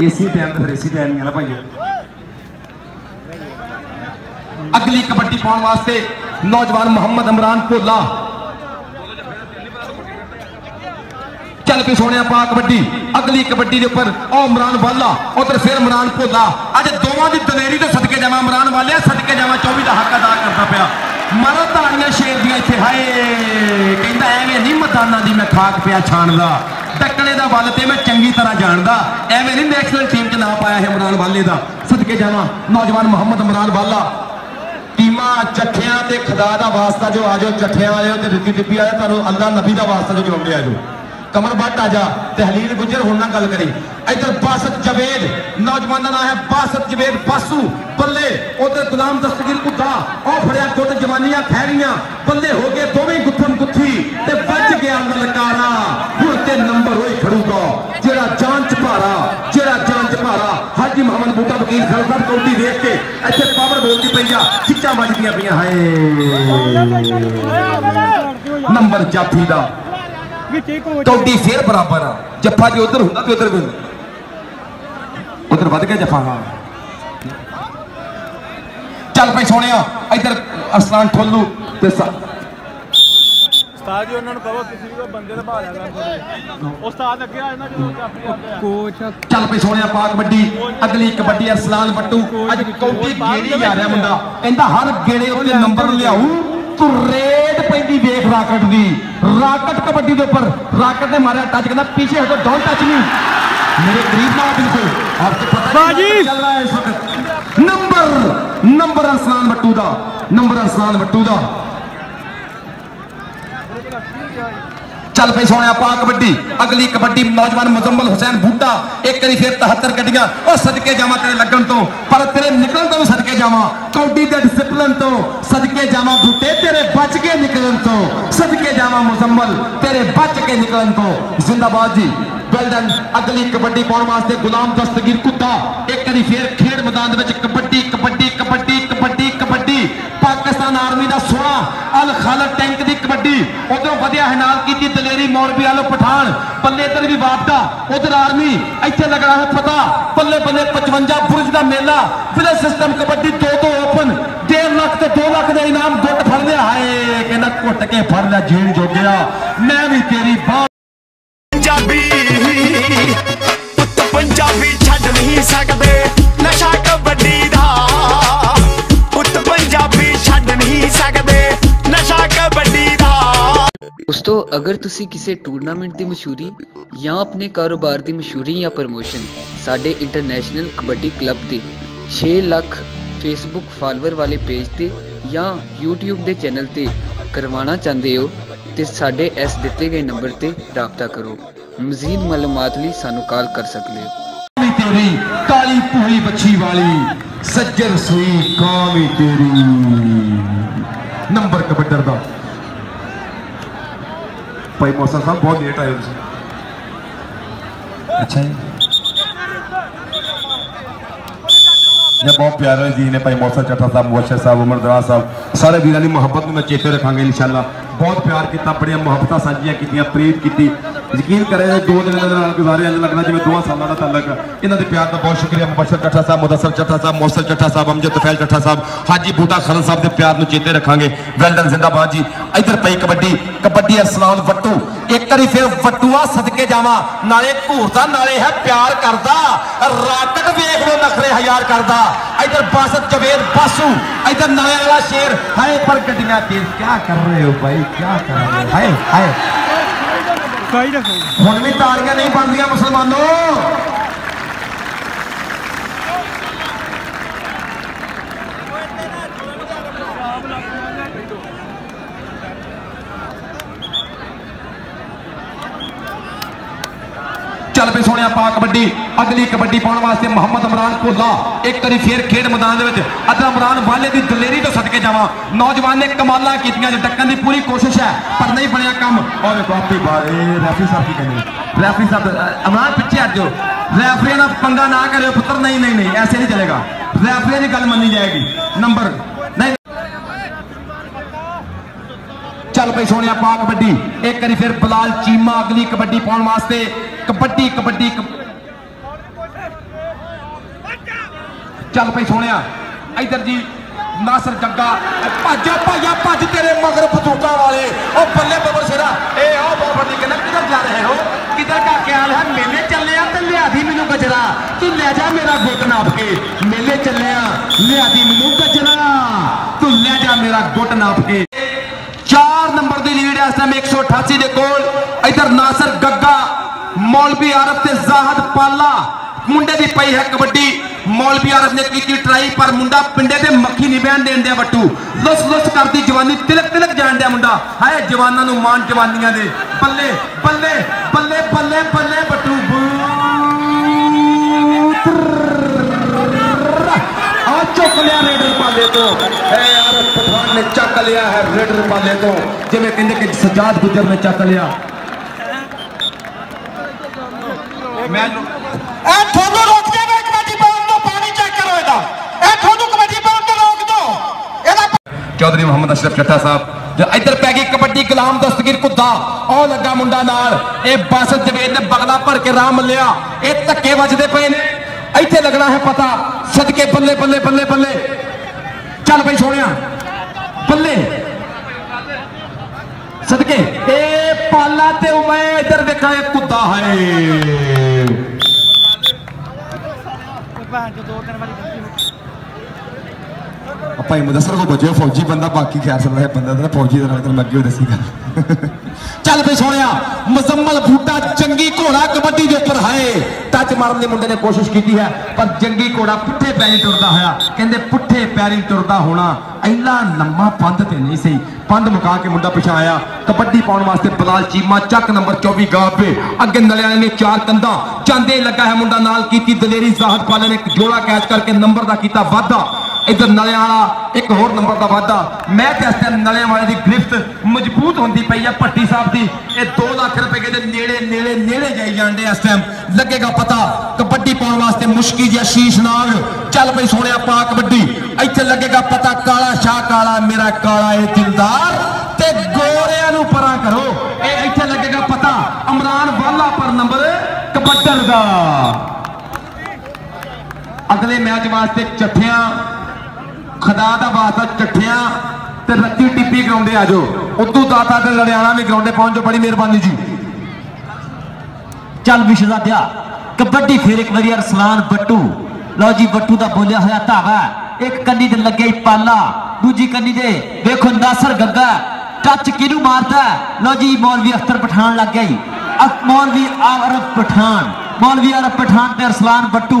Speaker 1: ਏਸੀ ਟਾਈਮ ਤੇ ਫਿਰ ਏਸੀ ਟਾਈਮ ਨਹੀਂ ਆ ਭਾਈ। ਅਗਲੀ ਕਬੱਡੀ ਪਾਉਣ ਵਾਸਤੇ ਨੌਜਵਾਨ ਮੁਹੰਮਦ ਇਮਰਾਨ ਭੋਲਾ। ਚੱਲ ਪਈ ਸੋਹਣਿਆ ਪਾ ਕਬੱਡੀ। ਅਗਲੀ ਕਬੱਡੀ ਦੇ ਉੱਪਰ ਉਹ ਇਮਰਾਨ ਵਾਲਾ, ਉਧਰ ਫਿਰ ਇਮਰਾਨ ਭੋਲਾ। ਅੱਜ ਦੋਵਾਂ ਦੀ ਦਲੇਰੀ ਤੋਂ ਸਦਕੇ ਜਾਵਾਂ, ਇਮਰਾਨ ਵਾਲਿਆ ਸਦਕੇ ਜਾਵਾਂ 24 ਦਾ ਹੱਕ ਅਦਾ ਕਰਦਾ ਪਿਆ। ਮਾਰੋ ਧਾੜੀਆਂ ਸ਼ੇਰ ਦੀਆਂ ਇੱਥੇ, ਹਾਏ, ਕਹਿੰਦਾ ਐਵੇਂ ਨਹੀਂ ਮਦਾਨਾਂ ਦੀ ਮੈਂ ਖਾਕ ਪਿਆ ਛਾਣਦਾ। ਟੱਕਣੇ ਦਾ ਵੱਲ ਤੇ ਮੈਂ ਚੰਗੀ ਤਰ੍ਹਾਂ ਜਾਣਦਾ। ਐਵੇਂ ਨਹੀਂ ਨੈਸ਼ਨਲ ਟੀਮ 'ਚ ਨਾ ਪਾਇਆ ਹੈ ਇਮਰਾਨ ਵਾਲੇ ਦਾ। ਸਦਕੇ ਜਾਵਾਂ, ਨੌਜਵਾਨ ਮੁਹੰਮਦ ਇਮਰਾਨ ਵਾਲਾ ਟੀਮਾਂ ਜੱਠਿਆਂ ਤੇ ਖੁਦਾ ਦਾ ਵਾਸਤਾ ਜੋ ਆਜੋ ਜੱਠਿਆਂ ਆਇਓ ਤੇ ਰਿੱਤੀ ਟਿੱਪੀ ਵਾਲਿਓ ਤੁਹਾਨੂੰ ਅੱਲਾ ਨਬੀ ਦਾ ਵਾਸਤਾ ਜੋ ਜੁੜਦੇ ਆਜੋ ਕਮਰ ਬੱਟ ਆ ਜਾ ਤਹਿਲੀਲ ਗੁੱਜਰ ਹੁਣ ਨਾਲ ਗੱਲ ਕਰੀ। ਇੱਧਰ ਬਾਸਤ ਜਵੇਦ, ਨੌਜਵਾਨ ਦਾ ਨਾਮ ਹੈ ਬਾਸਤ ਜਵੇਦ ਬਾਸੂ, ਬੱਲੇ, ਉਧਰ ਗੁਲਾਮ ਦਸਤਗੀਰ ਕੁੱਤਾ, ਉਹ ਫੜਿਆ ਗੁੱਟ, ਜਵਾਨੀਆਂ ਖੈਰੀਆਂ ਬੱਲੇ ਹੋ ਗਏ ਦੋਵੇਂ ਗੁੱਥਮ ਗੁੱਥੀ ਤੇ ਵੱਜ ਗਿਆ ਲਲਕਾਰਾ ਹੁਣ ਤੇ ਨੰਬਰ ਹੋਈ ਖੜੂਗਾ, ਜਿਹੜਾ ਜਾਨ ਚ ਜਿਹੜਾ ਜਾਨ ਚ ਭਾਰਾ। ਹਾਜੀ ਮੁਹੰਮਦ ਬੂਟਾ ਵਕੀਲ ਖਾਨ ਸਾਹਿਬ ਦੇਖ ਕੇ ਇੱਥੇ ਪਾਵਰ ਬੋਲਦੀ ਪਈ ਆ, ਖਿੱਚਾਂ ਵੱਜਦੀਆਂ ਪਈਆਂ, ਹਾਏ। ਨੰਬਰ ਜਾਫੀ ਦਾ। ਕੌਡੀ ਫੇਰ ਬਰਾਬਰ ਆ। ਜੱਫਾ ਜੀ ਉਧਰ ਹੁੰਦਾ ਤੇ ਉਧਰ ਵੀ ਉਧਰ ਵੱਧ ਗਿਆ ਜੱਫਾ ਹਾਂ। ਚੱਲ ਪਈ ਸੋਹਣਿਆ ਇੱਧਰ ਅਸਲਾਨ ਠੋਲੂ ਤੇ ਸਾ-
Speaker 3: ਉਸਤਾਦ ਜੀ ਉਹਨਾਂ ਨੂੰ ਕਹੋ ਕਿਸੇ ਵੀ ਬੰਦੇ ਦਾ ਭਾਲਿਆ ਕਰ ਉਸਤਾਦ ਅੱਗੇ ਆ ਜਾਣਾ ਜਦੋਂ ਆਪਣੀ ਆਉਂਦੇ ਆ।
Speaker 2: ਕੋਚ
Speaker 1: ਚੱਲ ਪਈ ਸੋਹਣਿਆ ਪਾ ਕਬੱਡੀ ਅਗਲੀ ਕਬੱਡੀ ਅਸਲਾਨ ਬੱਟੂ ਅੱਜ ਕੌਡੀ ਗੇੜੀ ਜਾ ਰਿਹਾ ਮੁੰਡਾ। ਕਹਿੰਦਾ ਹਰ ਗੇੜੇ ਉੱਤੇ ਨੰਬਰ ਲਿਆਉ ਤੂੰ ਰੇਡ ਪੈਂਦੀ ਵੇਖ ਰਾਕਟ ਦੀ। ਰਾਕਟ ਕਬੱਡੀ ਦੇ ਉੱਪਰ ਰਾਕਟ ਨੇ ਮਾਰਿਆ ਟੱਚ ਕਹਿੰਦਾ ਪਿੱਛੇ ਹਟੋ ਡੋਂਟ ਟੱਚ ਮੀ ਮੇਰੇ ਕਰੀਬ ਨਾ ਆ ਬਿਲਕੁਲ ਆਪ ਤੇ ਪਤਾ ਨਹੀਂ
Speaker 3: ਬਾਜੀ!
Speaker 1: ਚੱਲ ਰਿਹਾ ਹੈ ਇਸ ਵਕਤ। ਨੰਬਰ ਨੰਬਰ ਅਸਲਾਨ ਬੱਟੂ ਦਾ ਨੰਬਰ ਅਸਲਾਨ ਬੱਟੂ ਦਾ। ਚੱਲ ਪਈ ਸੋਹਣਿਆ ਪਾ ਕਬੱਡੀ ਅਗਲੀ ਕਬੱਡੀ ਨੌਜਵਾਨ ਮੁਜ਼ੰਮਲ ਹੁਸੈਨ ਬੂਟਾ ਇੱਕ ਵਾਰੀ ਫਿਰ 73 ਗੱਡੀਆਂ ਉਹ ਸਦਕੇ ਜਾਵਾਂ ਤੇਰੇ ਲੱਗਣ ਤੋਂ ਪਰ ਤੇਰੇ ਨਿਕਲਣ ਤੋਂ ਵੀ ਸਦਕੇ ਜਾਵਾਂ ਕੌਡੀ ਦੇ ਡਿਸਪਲਿਨ ਤੋਂ ਸਦਕੇ ਜਾਵਾਂ ਬੂਟੇ ਤੇਰੇ ਬਚ ਕੇ ਨਿਕਲਣ ਤੋਂ ਸਦਕੇ ਜਾਵਾਂ ਮੁਜ਼ੰਮਲ ਤੇਰੇ ਬਚ ਕੇ ਨਿਕਲਣ ਤੋਂ ਜ਼ਿੰਦਾਬਾਦ ਜੀ ਵੈਲਡਨ ਅਗਲੀ ਕਬੱਡੀ ਪਾਉਣ ਵਾਸਤੇ ਗੁਲਾਮ ਦਸਤਗੀਰ ਕੁੱਤਾ ਇੱਕ ਵਾਰੀ ਫੇਰ ਖੇਡ ਮੈਦਾਨ ਦੇ ਵਿੱਚ ਕਬੱਡੀ ਕਬੱਡੀ ਕਬੱਡੀ ਕਬੱਡੀ ਕਬੱਡੀ ਪਾਕਿਸਤਾਨ ਆਰਮੀ ਦਾ ਸੋਹਣਾ ਅਲ ਖਾਲਦ ਟੈਂਕ ਦੀ ਕਬੱਡੀ ਉਧਰੋਂ ਵਧਿਆ ਹੈ ਨਾਲ ਕੀਤੀ ਦਲੇਰੀ ਮੌਲਵੀ ਵਾਲੋ ਪਠਾਨ ਪੱਲੇ ਇੱਧਰ ਵੀ ਵਾਪਦਾ ਉਧਰ ਆਰਮੀ ਇੱਥੇ ਲੱਗਣਾ ਹੈ ਪਤਾ ਪੱਲੇ ਪੱਲੇ 55 ਬੁਰਜ ਦਾ ਮੇਲਾ ਫਿਲਰ ਸਿਸਟਮ ਕਬੱਡੀ ਦੋ ਦੋ ਓਪਨ 1.5 ਲੱਖ ਤੇ 2 ਲੱਖ ਦਾ ਇਨਾਮ ਗੁੱਟ ਫੜ ਲਿਆ ਹਾਏ ਕਹਿੰਦਾ ਘੁੱਟ ਕੇ ਫੜ ਲਿਆ ਜੀਣ ਜੋਗਿਆ ਮੈਂ ਵੀ ਤੇਰੀ ਬਾਹ
Speaker 4: ਪੰਜਾਬੀ
Speaker 2: ਦੋਸਤੋ ਅਗਰ ਤੁਸੀਂ ਕਿਸੇ ਟੂਰਨਾਮੈਂਟ ਦੀ ਮਸ਼ਹੂਰੀ ਜਾਂ ਆਪਣੇ ਕਾਰੋਬਾਰ ਦੀ ਮਸ਼ਹੂਰੀ ਜਾਂ ਪ੍ਰਮੋਸ਼ਨ ਸਾਡੇ ਇੰਟਰਨੈਸ਼ਨਲ ਕਬੱਡੀ ਕਲੱਬ ਦੇ 6 ਲੱਖ ਫੇਸਬੁੱਕ ਫਾਲੋਅਰ ਵਾਲੇ ਪੇਜ ਤੇ ਜਾਂ YouTube ਦੇ ਚੈਨਲ ਤੇ ਕਰਵਾਉਣਾ ਚਾਹੁੰਦੇ ਹੋ, ਤੇ ਸਾਡੇ ਇਸ ਦਿੱਤੇ ਗਏ ਨੰਬਰ ਤੇ ਰਾਬਤਾ ਕਰੋ। ਮਜ਼ੀਦ ਮਾਲੂਮਾਤ ਲਈ ਸਾਨੂੰ ਕਾਲ ਕਰ ਸਕਦੇ ਹੋ।
Speaker 1: ਤੇਰੀ, ਕਾਲੀ ਭੂਰੀ ਬੱਚੀ ਵਾਲੀ, ਸੱਜਰ ਸੂਈ ਕਾਂ ਤੇਰੀ। ਨੰਬਰ ਕਬੱਡਰ ਦਾ। ਭਾਈ ਮੌਸਾ ਸਾਹਿਬ ਬਹੁਤ ਲੇਟ ਆਏ ਹੋ ਤੁਸੀਂ ਅੱਛਾ ਜੀ ਇਹ ਬਹੁਤ ਪਿਆਰੇ ਜੀ ਨੇ ਭਾਈ ਮੌਸਾ ਚੱਠਾ ਸਾਹਿਬ ਮੁਬਸ਼ਰ ਸਾਹਿਬ ਉਮਰ ਦਰਾਜ਼ ਸਾਹਿਬ ਸਾਰੇ ਵੀਰਾਂ ਦੀ ਮੁਹੱਬਤ ਨੂੰ ਮੈਂ ਚੇਤੇ ਰੱਖਾਂਗਾ ਇਨਸ਼ਾਅੱਲਾ ਬਹੁਤ ਪਿਆਰ ਕੀਤਾ ਬੜੀਆਂ ਮੁਹੱਬਤਾਂ ਸਾਂਝੀਆਂ ਕੀਤੀਆਂ ਪ੍ਰੀਤ ਕੀਤੀ ਯਕੀਨ ਕਰਿਆ ਦੋ ਦਿਨ ਦੇ ਨਾਲ ਗੁਜ਼ਾਰੇ ਇੰਜ ਲੱਗਦਾ ਜਿਵੇਂ ਦੋਵਾਂ ਸਾਲਾਂ ਦਾ ਤਾਲੁਕ ਇਹਨਾਂ ਦੇ ਪਿਆਰ ਦਾ ਬਹੁਤ ਸ਼ੁਕਰੀਆ। ਮੁਬਸ਼ਰ ਚੱਠਾ ਸਾਹਿਬ, ਮੁਦੱਸਰ ਚੱਠਾ ਸਾਹਿਬ ਮੌਸਰ ਚੱਠਾ ਸਾਹਿਬ, ਅਮਜਦ ਤਫੈਲ ਚੱਠਾ ਸਾਹਿਬ, ਹਾਜੀ ਬੂਟਾ ਖਲਨ ਸਾਹਿਬ ਦੇ ਪਿਆਰ ਨੂੰ ਚੇਤੇ ਰੱਖਾਂਗੇ। ਵੈਲਡਨ ਜ਼ਿੰਦਾਬਾਦ ਜੀ, ਇੱਧਰ ਪਈ ਕਬੱਡੀ। ਕਬੱਡੀ ਅਸਲਾਨ ਵੱਟੂ। ਇੱਕ ਵਾਰੀ ਫਿਰ ਵੱਟੂਆ ਸਦਕੇ ਜਾਵਾਂ। ਨਾਲੇ ਘੂਰਦਾ ਨਾਲੇ ਹੈ ਪਿਆਰ ਕਰਦਾ। ਰਾਕਟ ਵੇਖ ਲੋ ਨਖਰੇ ਹਜ਼ਾਰ ਕਰਦਾ। ਇੱਧਰ ਬਾਸਤ ਜਵੇਦ ਬਾਸੂ, ਇੱਧਰ ਨਾਲੇ ਵਾਲਾ ਸ਼ੇਰ। ਹਾਏ ਪਰ ਗੱਡੀਆਂ ਤੇਜ਼। ਕੀ ਕਰ ਰਹੇ ਹੋ ਭਾਈ? ਕੀ ਕਰ ਰਹੇ ਹੋ? ਹਾਏ ਹਾਏ। ਹੁਣ ਵੀ ਤਾਲੀਆਂ ਨਹੀਂ ਬਣਦੀਆਂ ਮੁਸਲਮਾਨੋ। ਚੱਲ ਪਈ ਸੋਹਣਿਆ ਪਾ ਕਬੱਡੀ ਅਗਲੀ ਕਬੱਡੀ ਪਾਉਣ ਵਾਸਤੇ ਮੁਹੰਮਦ ਇਮਰਾਨ ਭੁੱਲਾ। ਇੱਕ ਵਾਰੀ ਫੇਰ ਖੇਡ ਮੈਦਾਨ ਦੇ ਵਿੱਚ ਅਦਾ ਇਮਰਾਨ ਵਾਲੇ ਦੀ ਦਲੇਰੀ ਤੋਂ ਸਦਕੇ ਜਾਵਾਂ। ਨੌਜਵਾਨ ਨੇ ਕਮਾਲਾਂ ਕੀਤੀਆਂ ਜੇ ਟੱਕਣ ਦੀ ਪੂਰੀ ਕੋਸ਼ਿਸ਼ ਹੈ, ਪਰ ਨਹੀਂ ਬਣਿਆ ਕੰਮ। ਔਰ ਵੇਖੋ ਬਾਰੇ ਰੈਫਰੀ ਸਾਹਿਬ ਕੀ ਕਹਿੰਦੇ ਰੈਫਰੀ ਸਾਹਿਬ ਇਮਰਾਨ ਪਿੱਛੇ ਹਟ ਜਾਓ। ਰੈਫਰੀ ਨਾਲ ਪੰਗਾ ਨਾ ਕਰਿਓ ਪੁੱਤਰ, ਨਹੀਂ ਨਹੀਂ ਨਹੀਂ, ਐਸੇ ਨਹੀਂ ਚਲੇਗਾ। ਰੈਫਰੀ ਦੀ ਗੱਲ ਮੰਨੀ ਜਾਏਗੀ। ਨੰਬਰ, ਨਹੀਂ। ਚੱਲ ਪਈ ਸੋਹਣਿਆ ਪਾ ਕਬੱਡੀ ਇੱਕ ਵਾਰੀ ਫਿਰ ਬਲਾਲ ਚੀਮਾ ਅਗਲੀ ਕਬੱਡੀ ਪਾਉਣ ਵਾਸਤੇ ਕਬੱਡੀ ਕਬੱਡੀ ਚੱਲ ਪਈ ਸੋਹਣਿਆ। ਇਧਰ ਜੀ, ਨਾਸਰ ਜੱਗਾ। ਭੱਜਾ, ਭਾਈਆ, ਭੱਜ ਤੇਰੇ ਮਗਰ ਬਤੂਕਾ ਵਾਲੇ। ਉਹ ਬੱਲੇ ਬੱਬਰ ਸਿਰਾ। ਇਹ ਆਓ ਬਾਬਰ ਦੀ ਕਹਿੰਦਾ ਕਿੱਧਰ ਜਾ ਰਹੇ ਹੋ? ਕਿੱਧਰ ਦਾ ਖਿਆਲ ਹੈ? ਮੇਲੇ ਚੱਲਿਆ ਤੇ ਲਿਆਦੀ ਮੈਨੂੰ ਗਜਰਾ। ਤੂੰ ਲੈ ਜਾ ਮੇਰਾ ਗੁੱਟ ਨਾਪ ਕੇ। ਮੇਲੇ ਚੱਲਿਆ, ਲਿਆਦੀ ਮੈਨੂੰ ਗਜਰਾ। ਤੂੰ ਲੈ ਜਾ ਮੇਰਾ ਗੁੱਟ ਨਾਪ ਕੇ। 4 ਨੰਬਰ ਦੀ ਲੀਡ ਹੈ ਇਸ ਟਾਈਮ 188 ਦੇ ਕੋਲ। ਇਧਰ ਨਾਸਰ ਗੱਗਾ। ਮੌਲਵੀ ਆਰਫ ਤੇ ਜ਼ਾਹਦ ਪਾਲਾ। ਮੁੰਡੇ ਦੀ ਪਈ ਹੈ ਕਬੱਡੀ। ਮੌਲਵੀ ਆਰਫ ਨੇ ਕੀਤੀ ਟਰਾਈ ਪਰ ਮੁੰਡਾ ਪਿੰਡੇ ਤੇ ਮੱਖੀ ਨਹੀਂ ਬਹਿਣ ਦੇਣ ਦਿਆ ਬੱਟੂ। ਲੁੱਸ ਲੁੱਸ ਕਰਦੀ ਜਵਾਨੀ, ਤਿਲਕ ਤਿਲਕ ਜਾਣ ਦਿਆ ਮੁੰਡਾ। ਹਾਏ, ਜਵਾਨਾਂ ਨੂੰ ਮਾਨ ਜਵਾਨੀਆਂ ਦੇ। ਬੱਲੇ ਬੱਲੇ ਬੱਲੇ ਬੱਲੇ ਬੱਲੇ ਬੱਟੂ। ਆ ਚੁੱਕ ਲਿਆ ਰੇਡਰ ਪਾਲੇ ਤੋਂ। ਐ ਯਾਰ ਪਠਾਨ ਨੇ ਚੱਕ ਲਿਆ ਹੈ ਰੇਡਰ ਪਾਲੇ ਤੋਂ। ਜਿਵੇਂ ਕਹਿੰਦੇ ਕਿ ਸਜਾਦ ਗੁਜਰ ਨੇ ਚੱਕ ਲਿਆ। ਮੈਂ
Speaker 5: ਇਹ ਤੁਹਾਨੂੰ ਰੋਕ ਦੇਵੇ ਕਬੱਡੀ ਪਾਉਣ ਤੋਂ ਪਾਣੀ ਚੈੱਕ ਕਰੋ ਇਹਦਾ। ਇਹ ਤੁਹਾਨੂੰ ਕਬੱਡੀ ਪਾਉਣ ਤੋਂ ਰੋਕ ਦੋ ਇਹਦਾ
Speaker 1: ਚੌਧਰੀ ਮੁਹੰਮਦ ਅਸ਼ਰਫ ਚੱਠਾ ਸਾਹਿਬ ਜੇ ਇੱਧਰ ਪੈ ਗਈ ਕਬੱਡੀ ਗੁਲਾਮ ਦਸਤਗੀਰ ਕੁੱਦਾ ਉਹ ਲੱਗਾ ਮੁੰਡਾ ਨਾਲ। ਇਹ ਬਸ ਜਵੇਦ ਨੇ ਬਗਲਾ ਭਰ ਕੇ ਰਾਹ ਮੱਲਿਆ। ਇਹ ਧੱਕੇ ਵੱਜਦੇ ਪਏ ਨੇ। ਇੱਥੇ ਲੱਗਣਾ ਹੈ ਪਤਾ। ਸਦਕੇ ਬੱਲੇ ਬੱਲੇ ਬੱਲੇ ਬੱਲੇ। ਚੱਲ ਬਈ ਸੋਹਣਿਆ। ਬੱਲੇ। ਸਦਕੇ ਇਹ ਪਾਲਾ ਤੇ ਮੈਂ ਇੱਧਰ ਵੇਖਾਂ ਇਹ ਕੁੱਦਾ ਹੈ ਆਪਾਂ ਇਹ ਮੁਦਸਰ ਕੋ ਬਚੇ ਫੌਜੀ ਬੰਦਾ ਬਾਕੀ ਖੈਰ ਸਭ ਹੈ ਬੰਦਾ ਤਾਂ ਫੌਜੀ ਦਾ ਨਾਲ ਤਾਂ ਲੱਗੇ ਹੋ ਦੱਸੀ ਗੱਲ ਚੱਲ ਬਈ ਸੋਹਣਿਆ, ਮੁਜ਼ੰਮਲ ਬੂਟਾ ਚੰਗੀ ਘੋੜਾ ਕਬੱਡੀ ਦੇ ਉੱਪਰ ਹੈ ਟੱਚ ਮਾਰਨ ਦੇ ਮੁੰਡੇ ਨੇ ਕੋਸ਼ਿਸ਼ ਕੀਤੀ ਹੈ, ਪਰ ਜੰਗੀ ਘੋੜਾ ਪੁੱਠੇ ਪੈਰੀ ਟੁਰਦਾ ਹੋਇਆ। ਕਹਿੰਦੇ ਪੁੱਠੇ ਪੈਰੀ ਟੁਰਦਾ ਹੋਣਾ ਇੰਨਾ ਲੰਮਾ ਪੰਧ ਤੇ ਨਹੀਂ ਸੀ ਪੰਧ ਮੁਕਾ ਕੇ ਮੁੰਡਾ ਪਿਛਾ ਆਇਆ। ਕਬੱਡੀ ਪਾਉਣ ਵਾਸਤੇ ਬਲਾਲ ਚੀਮਾ ਚੱਕ ਨੰਬਰ 24 ਗਾਪੇ ਅੱਗੇ ਨਲਿਆਂ ਨੇ ਚਾਰ ਕੰਧਾਂ ਚਾਂਦੇ ਲੱਗਾ ਹੈ ਮੁੰਡਾ ਨਾਲ ਕੀਤੀ ਦਲੇਰੀ। ਜ਼ਾਹਦ ਪਾਲੇ ਨੇ ਜੋੜਾ ਕੈਚ ਕਰਕੇ ਨੰਬਰ ਦਾ ਕੀਤਾ ਵਾਧਾ। ਇਧਰ ਨਲਿਆਂ ਵਾਲਾ ਇੱਕ ਹੋਰ ਨੰਬਰ ਦਾ ਵਾਧਾ। ਮੈਂ ਤੇ ਇਸ ਟਾਈਮ ਨਲਿਆਂ ਵਾਲੇ ਦੀ ਗ੍ਰਿਫਤ ਮਜ਼ਬੂਤ ਹੁੰਦੀ ਪਈ ਆ ਭੱਟੀ ਸਾਹਿਬ ਦੀ। ਇਹ 2 ਲੱਖ ਰੁਪਏ ਦੇ ਨੇੜੇ ਨੇੜੇ ਨੇੜੇ ਜਾਈ ਜਾਂਦੇ ਇਸ ਟਾਈਮ ਲੱਗੇਗਾ ਪਤਾ ਕਬੱਡੀ ਪਾਉਣ ਵਾਸਤੇ ਮੁਸ਼ਕੀ ਜਿਹਾ ਸ਼ੀਸ਼ ਨਾਗ ਚੱਲ ਪਈ ਸੋਹਣਿਆ ਪਾ ਕਬੱਡੀ। ਇੱਥੇ ਲੱਗੇਗਾ ਪਤਾ ਕਾਲਾ ਸ਼ਾਹ, ਕਾਲਾ ਮੇਰਾ ਕਾਲਾ ਇਹ ਦਿਲਦਾਰ। ਤੇ ਗੋਰਿਆਂ ਨੂੰ ਪਰਾਂ ਕਰੋ। ਇਹ ਇੱਥੇ ਲੱਗੇਗਾ ਪਤਾ ਅਮਰਾਨ ਵਾਲਾ ਪਰ ਨੰਬਰ ਕਬੱਡਰ ਦਾ। ਅਗਲੇ ਮੈਚ ਵਾਸਤੇ ਚੱਠਿਆਂ ਖਦਾ ਦਾ ਵਾਸਤਾ ਚੱਠਿਆਂ ਤੇ ਰੱਤੀ ਟਿੱਪੀ ਗਰਾਉਂਡੇ ਆ ਉਦੋਂ ਦਾਤਾ ਤੇ ਲੜਿਆਣਾ ਵੀ ਗਰਾਉਂਡੇ ਪਹੁੰਚੋ ਬੜੀ ਮਿਹਰਬਾਨੀ ਜੀ।
Speaker 6: ਚੱਲ ਵਿਸ਼ਜ਼ਾਦਿਆ ਕਬੱਡੀ ਫਿਰ ਇੱਕ ਵਾਰੀ ਅਰਸਲਾਨ ਬੱਟੂ। ਲਓ ਜੀ, ਬੱਟੂ ਦਾ ਬੋਲਿਆ ਹੋਇਆ ਧਾਵਾ ਇੱਕ ਕੰਨੀ ਤੇ ਲੱਗਿਆ ਈ ਪਾਲਾ, ਦੂਜੀ ਕੰਨੀ ਤੇ ਵੇਖੋ ਨਾਸਰ ਗੱਗਾ, ਟੱਚ ਕਿਹਨੂੰ ਮਾਰਦਾ? ਲਓ ਜੀ, ਮੌਲਵੀ ਅਖਤਰ ਪਠਾਨ ਲੱਗ ਗਿਆ ਈ ਅਖ ਮੌਲਵੀ ਆਰਫ ਪਠਾਨ, ਮੌਲਵੀ ਆਰਫ ਪਠਾਨ ਤੇ ਅਰਸਲਾਨ ਬੱਟੂ।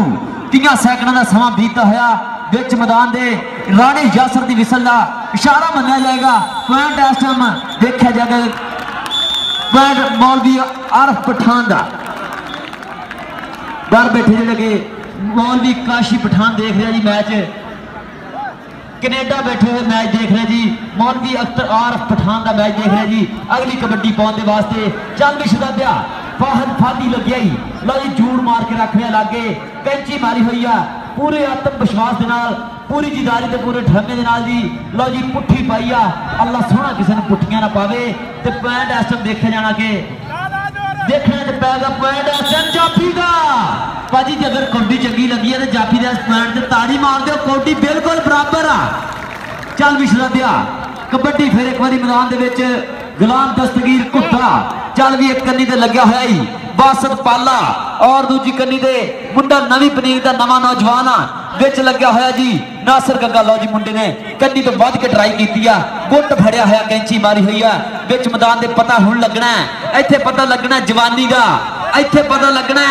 Speaker 6: 30 ਸੈਕਿੰਡਾਂ ਦਾ ਸਮਾਂ ਬੀਤਦਾ ਹੋਇਆ ਵਿੱਚ ਮੈਦਾਨ ਦੇ ਰਾਣੀ ਯਾਸਰ ਦੀ ਵਿਸਲ ਦਾ ਇਸ਼ਾਰਾ ਮੰਨਿਆ ਜਾਏਗਾ। ਪੁਆਇੰਟ ਇਸ ਟਾਈਮ ਦੇਖਿਆ ਜਾਏਗਾ। ਪੁਆਇੰਟ ਮੌਲਵੀ ਆਰਫ ਪਠਾਨ ਦਾ। ਬਾਹਰ ਬੈਠੇ ਜਿਹੜੇ ਕਿ ਮੌਲਵੀ ਕਾਸ਼ੀ ਪਠਾਨ ਦੇਖ ਰਿਹਾ ਜੀ ਮੈਚ। ਕੈਨੇਡਾ ਬੈਠੇ ਹੋਏ ਮੈਚ ਦੇਖ ਰਿਹਾ ਜੀ। ਮੌਲਵੀ ਅਖਤਰ ਆਰਫ ਪਠਾਨ ਦਾ ਮੈਚ ਦੇਖ ਰਿਹਾ ਜੀ। ਅਗਲੀ ਕਬੱਡੀ ਪਾਉਣ ਦੇ ਵਾਸਤੇ ਚੱਲ ਵਿਸ਼ਦਾ ਪਿਆ ਫਾਹਦ ਫਾਦੀ ਲੱਗਿਆ ਹੀ ਲਓ ਜੀ, ਜੂੜ ਮਾਰ ਕੇ ਰੱਖ ਰਿਹਾ ਲਾਗੇ। ਕੈਂਚੀ ਮਾਰੀ ਹੋਈ ਆ। ਪੂਰੇ ਆਤਮ ਵਿਸ਼ਵਾਸ ਦੇ ਨਾਲ, ਪੂਰੀ ਜਿਦਾਰੀ ਤੇ ਪੂਰੇ ਠਰਮੇ ਦੇ ਨਾਲ ਜੀ। ਲਓ ਜੀ, ਪੁੱਠੀ ਪਾਈ ਆ। ਅੱਲਾ ਸੋਹਣਾ ਕਿਸੇ ਨੂੰ ਪੁੱਠੀਆਂ ਨਾ ਪਾਵੇ ਤੇ ਪੁਆਇੰਟ ਇਸ ਦੇਖਿਆ ਜਾਣਾ ਕਿ ਦੇਖਣਾ ਤੇ ਪੈਗਾ ਪੁਆਇੰਟ ਅਸਨ ਜਾਫੀ ਦਾ। ਭਾਜੀ, ਜੇ ਅਗਰ ਕੌਡੀ ਚੰਗੀ ਲੱਗੀ ਹੈ ਤੇ ਜਾਫੀ ਦੇ ਪੁਆਇੰਟ ਤੇ ਤਾੜੀ ਮਾਰ ਦਿਓ, ਕੌਡੀ ਬਿਲਕੁਲ ਬਰਾਬਰ ਆ। ਚੱਲ ਵਿਸ਼ਲਾ ਦਿਆ ਕਬੱਡੀ ਫਿਰ ਇੱਕ ਵਾਰੀ ਮੈਦਾਨ ਦੇ ਵਿੱਚ ਗੁਲਾਮ ਦਸਤਗੀਰ ਕੁੱਤਾ। ਚੱਲ ਵੀ ਇੱਕ ਕੰਨੀ ਤੇ ਲੱਗਿਆ ਹੋਇਆ ਹੀ ਬਾਸਤ ਪਾਲਾ। ਔਰ ਦੂਜੀ ਕੰਨੀ ਤੇ ਮੁੰਡਾ ਨਵੀਂ ਪਨੀਰ ਦਾ ਨਵਾਂ ਨੌਜਵਾਨ ਆ। ਵਿੱਚ ਲੱਗਿਆ ਹੋਇਆ ਜੀ ਨਾਸਰ ਗੱਗਾ। ਲਓ ਜੀ ਮੁੰਡੇ ਨੇ ਕੰਨੀ ਤੋਂ ਵੱਧ ਕੇ ਟਰਾਈ ਕੀਤੀ ਆ। ਗੁੱਟ ਫੜਿਆ ਹੋਇਆ ਕੈਂਚੀ ਮਾਰੀ ਹੋਈ ਆ। ਵਿੱਚ ਮੈਦਾਨ ਦੇ ਪਤਾ ਹੁਣ ਲੱਗਣਾ। ਇੱਥੇ ਪਤਾ ਲੱਗਣਾ ਜਵਾਨੀ ਦਾ। ਇੱਥੇ ਪਤਾ ਲੱਗਣਾ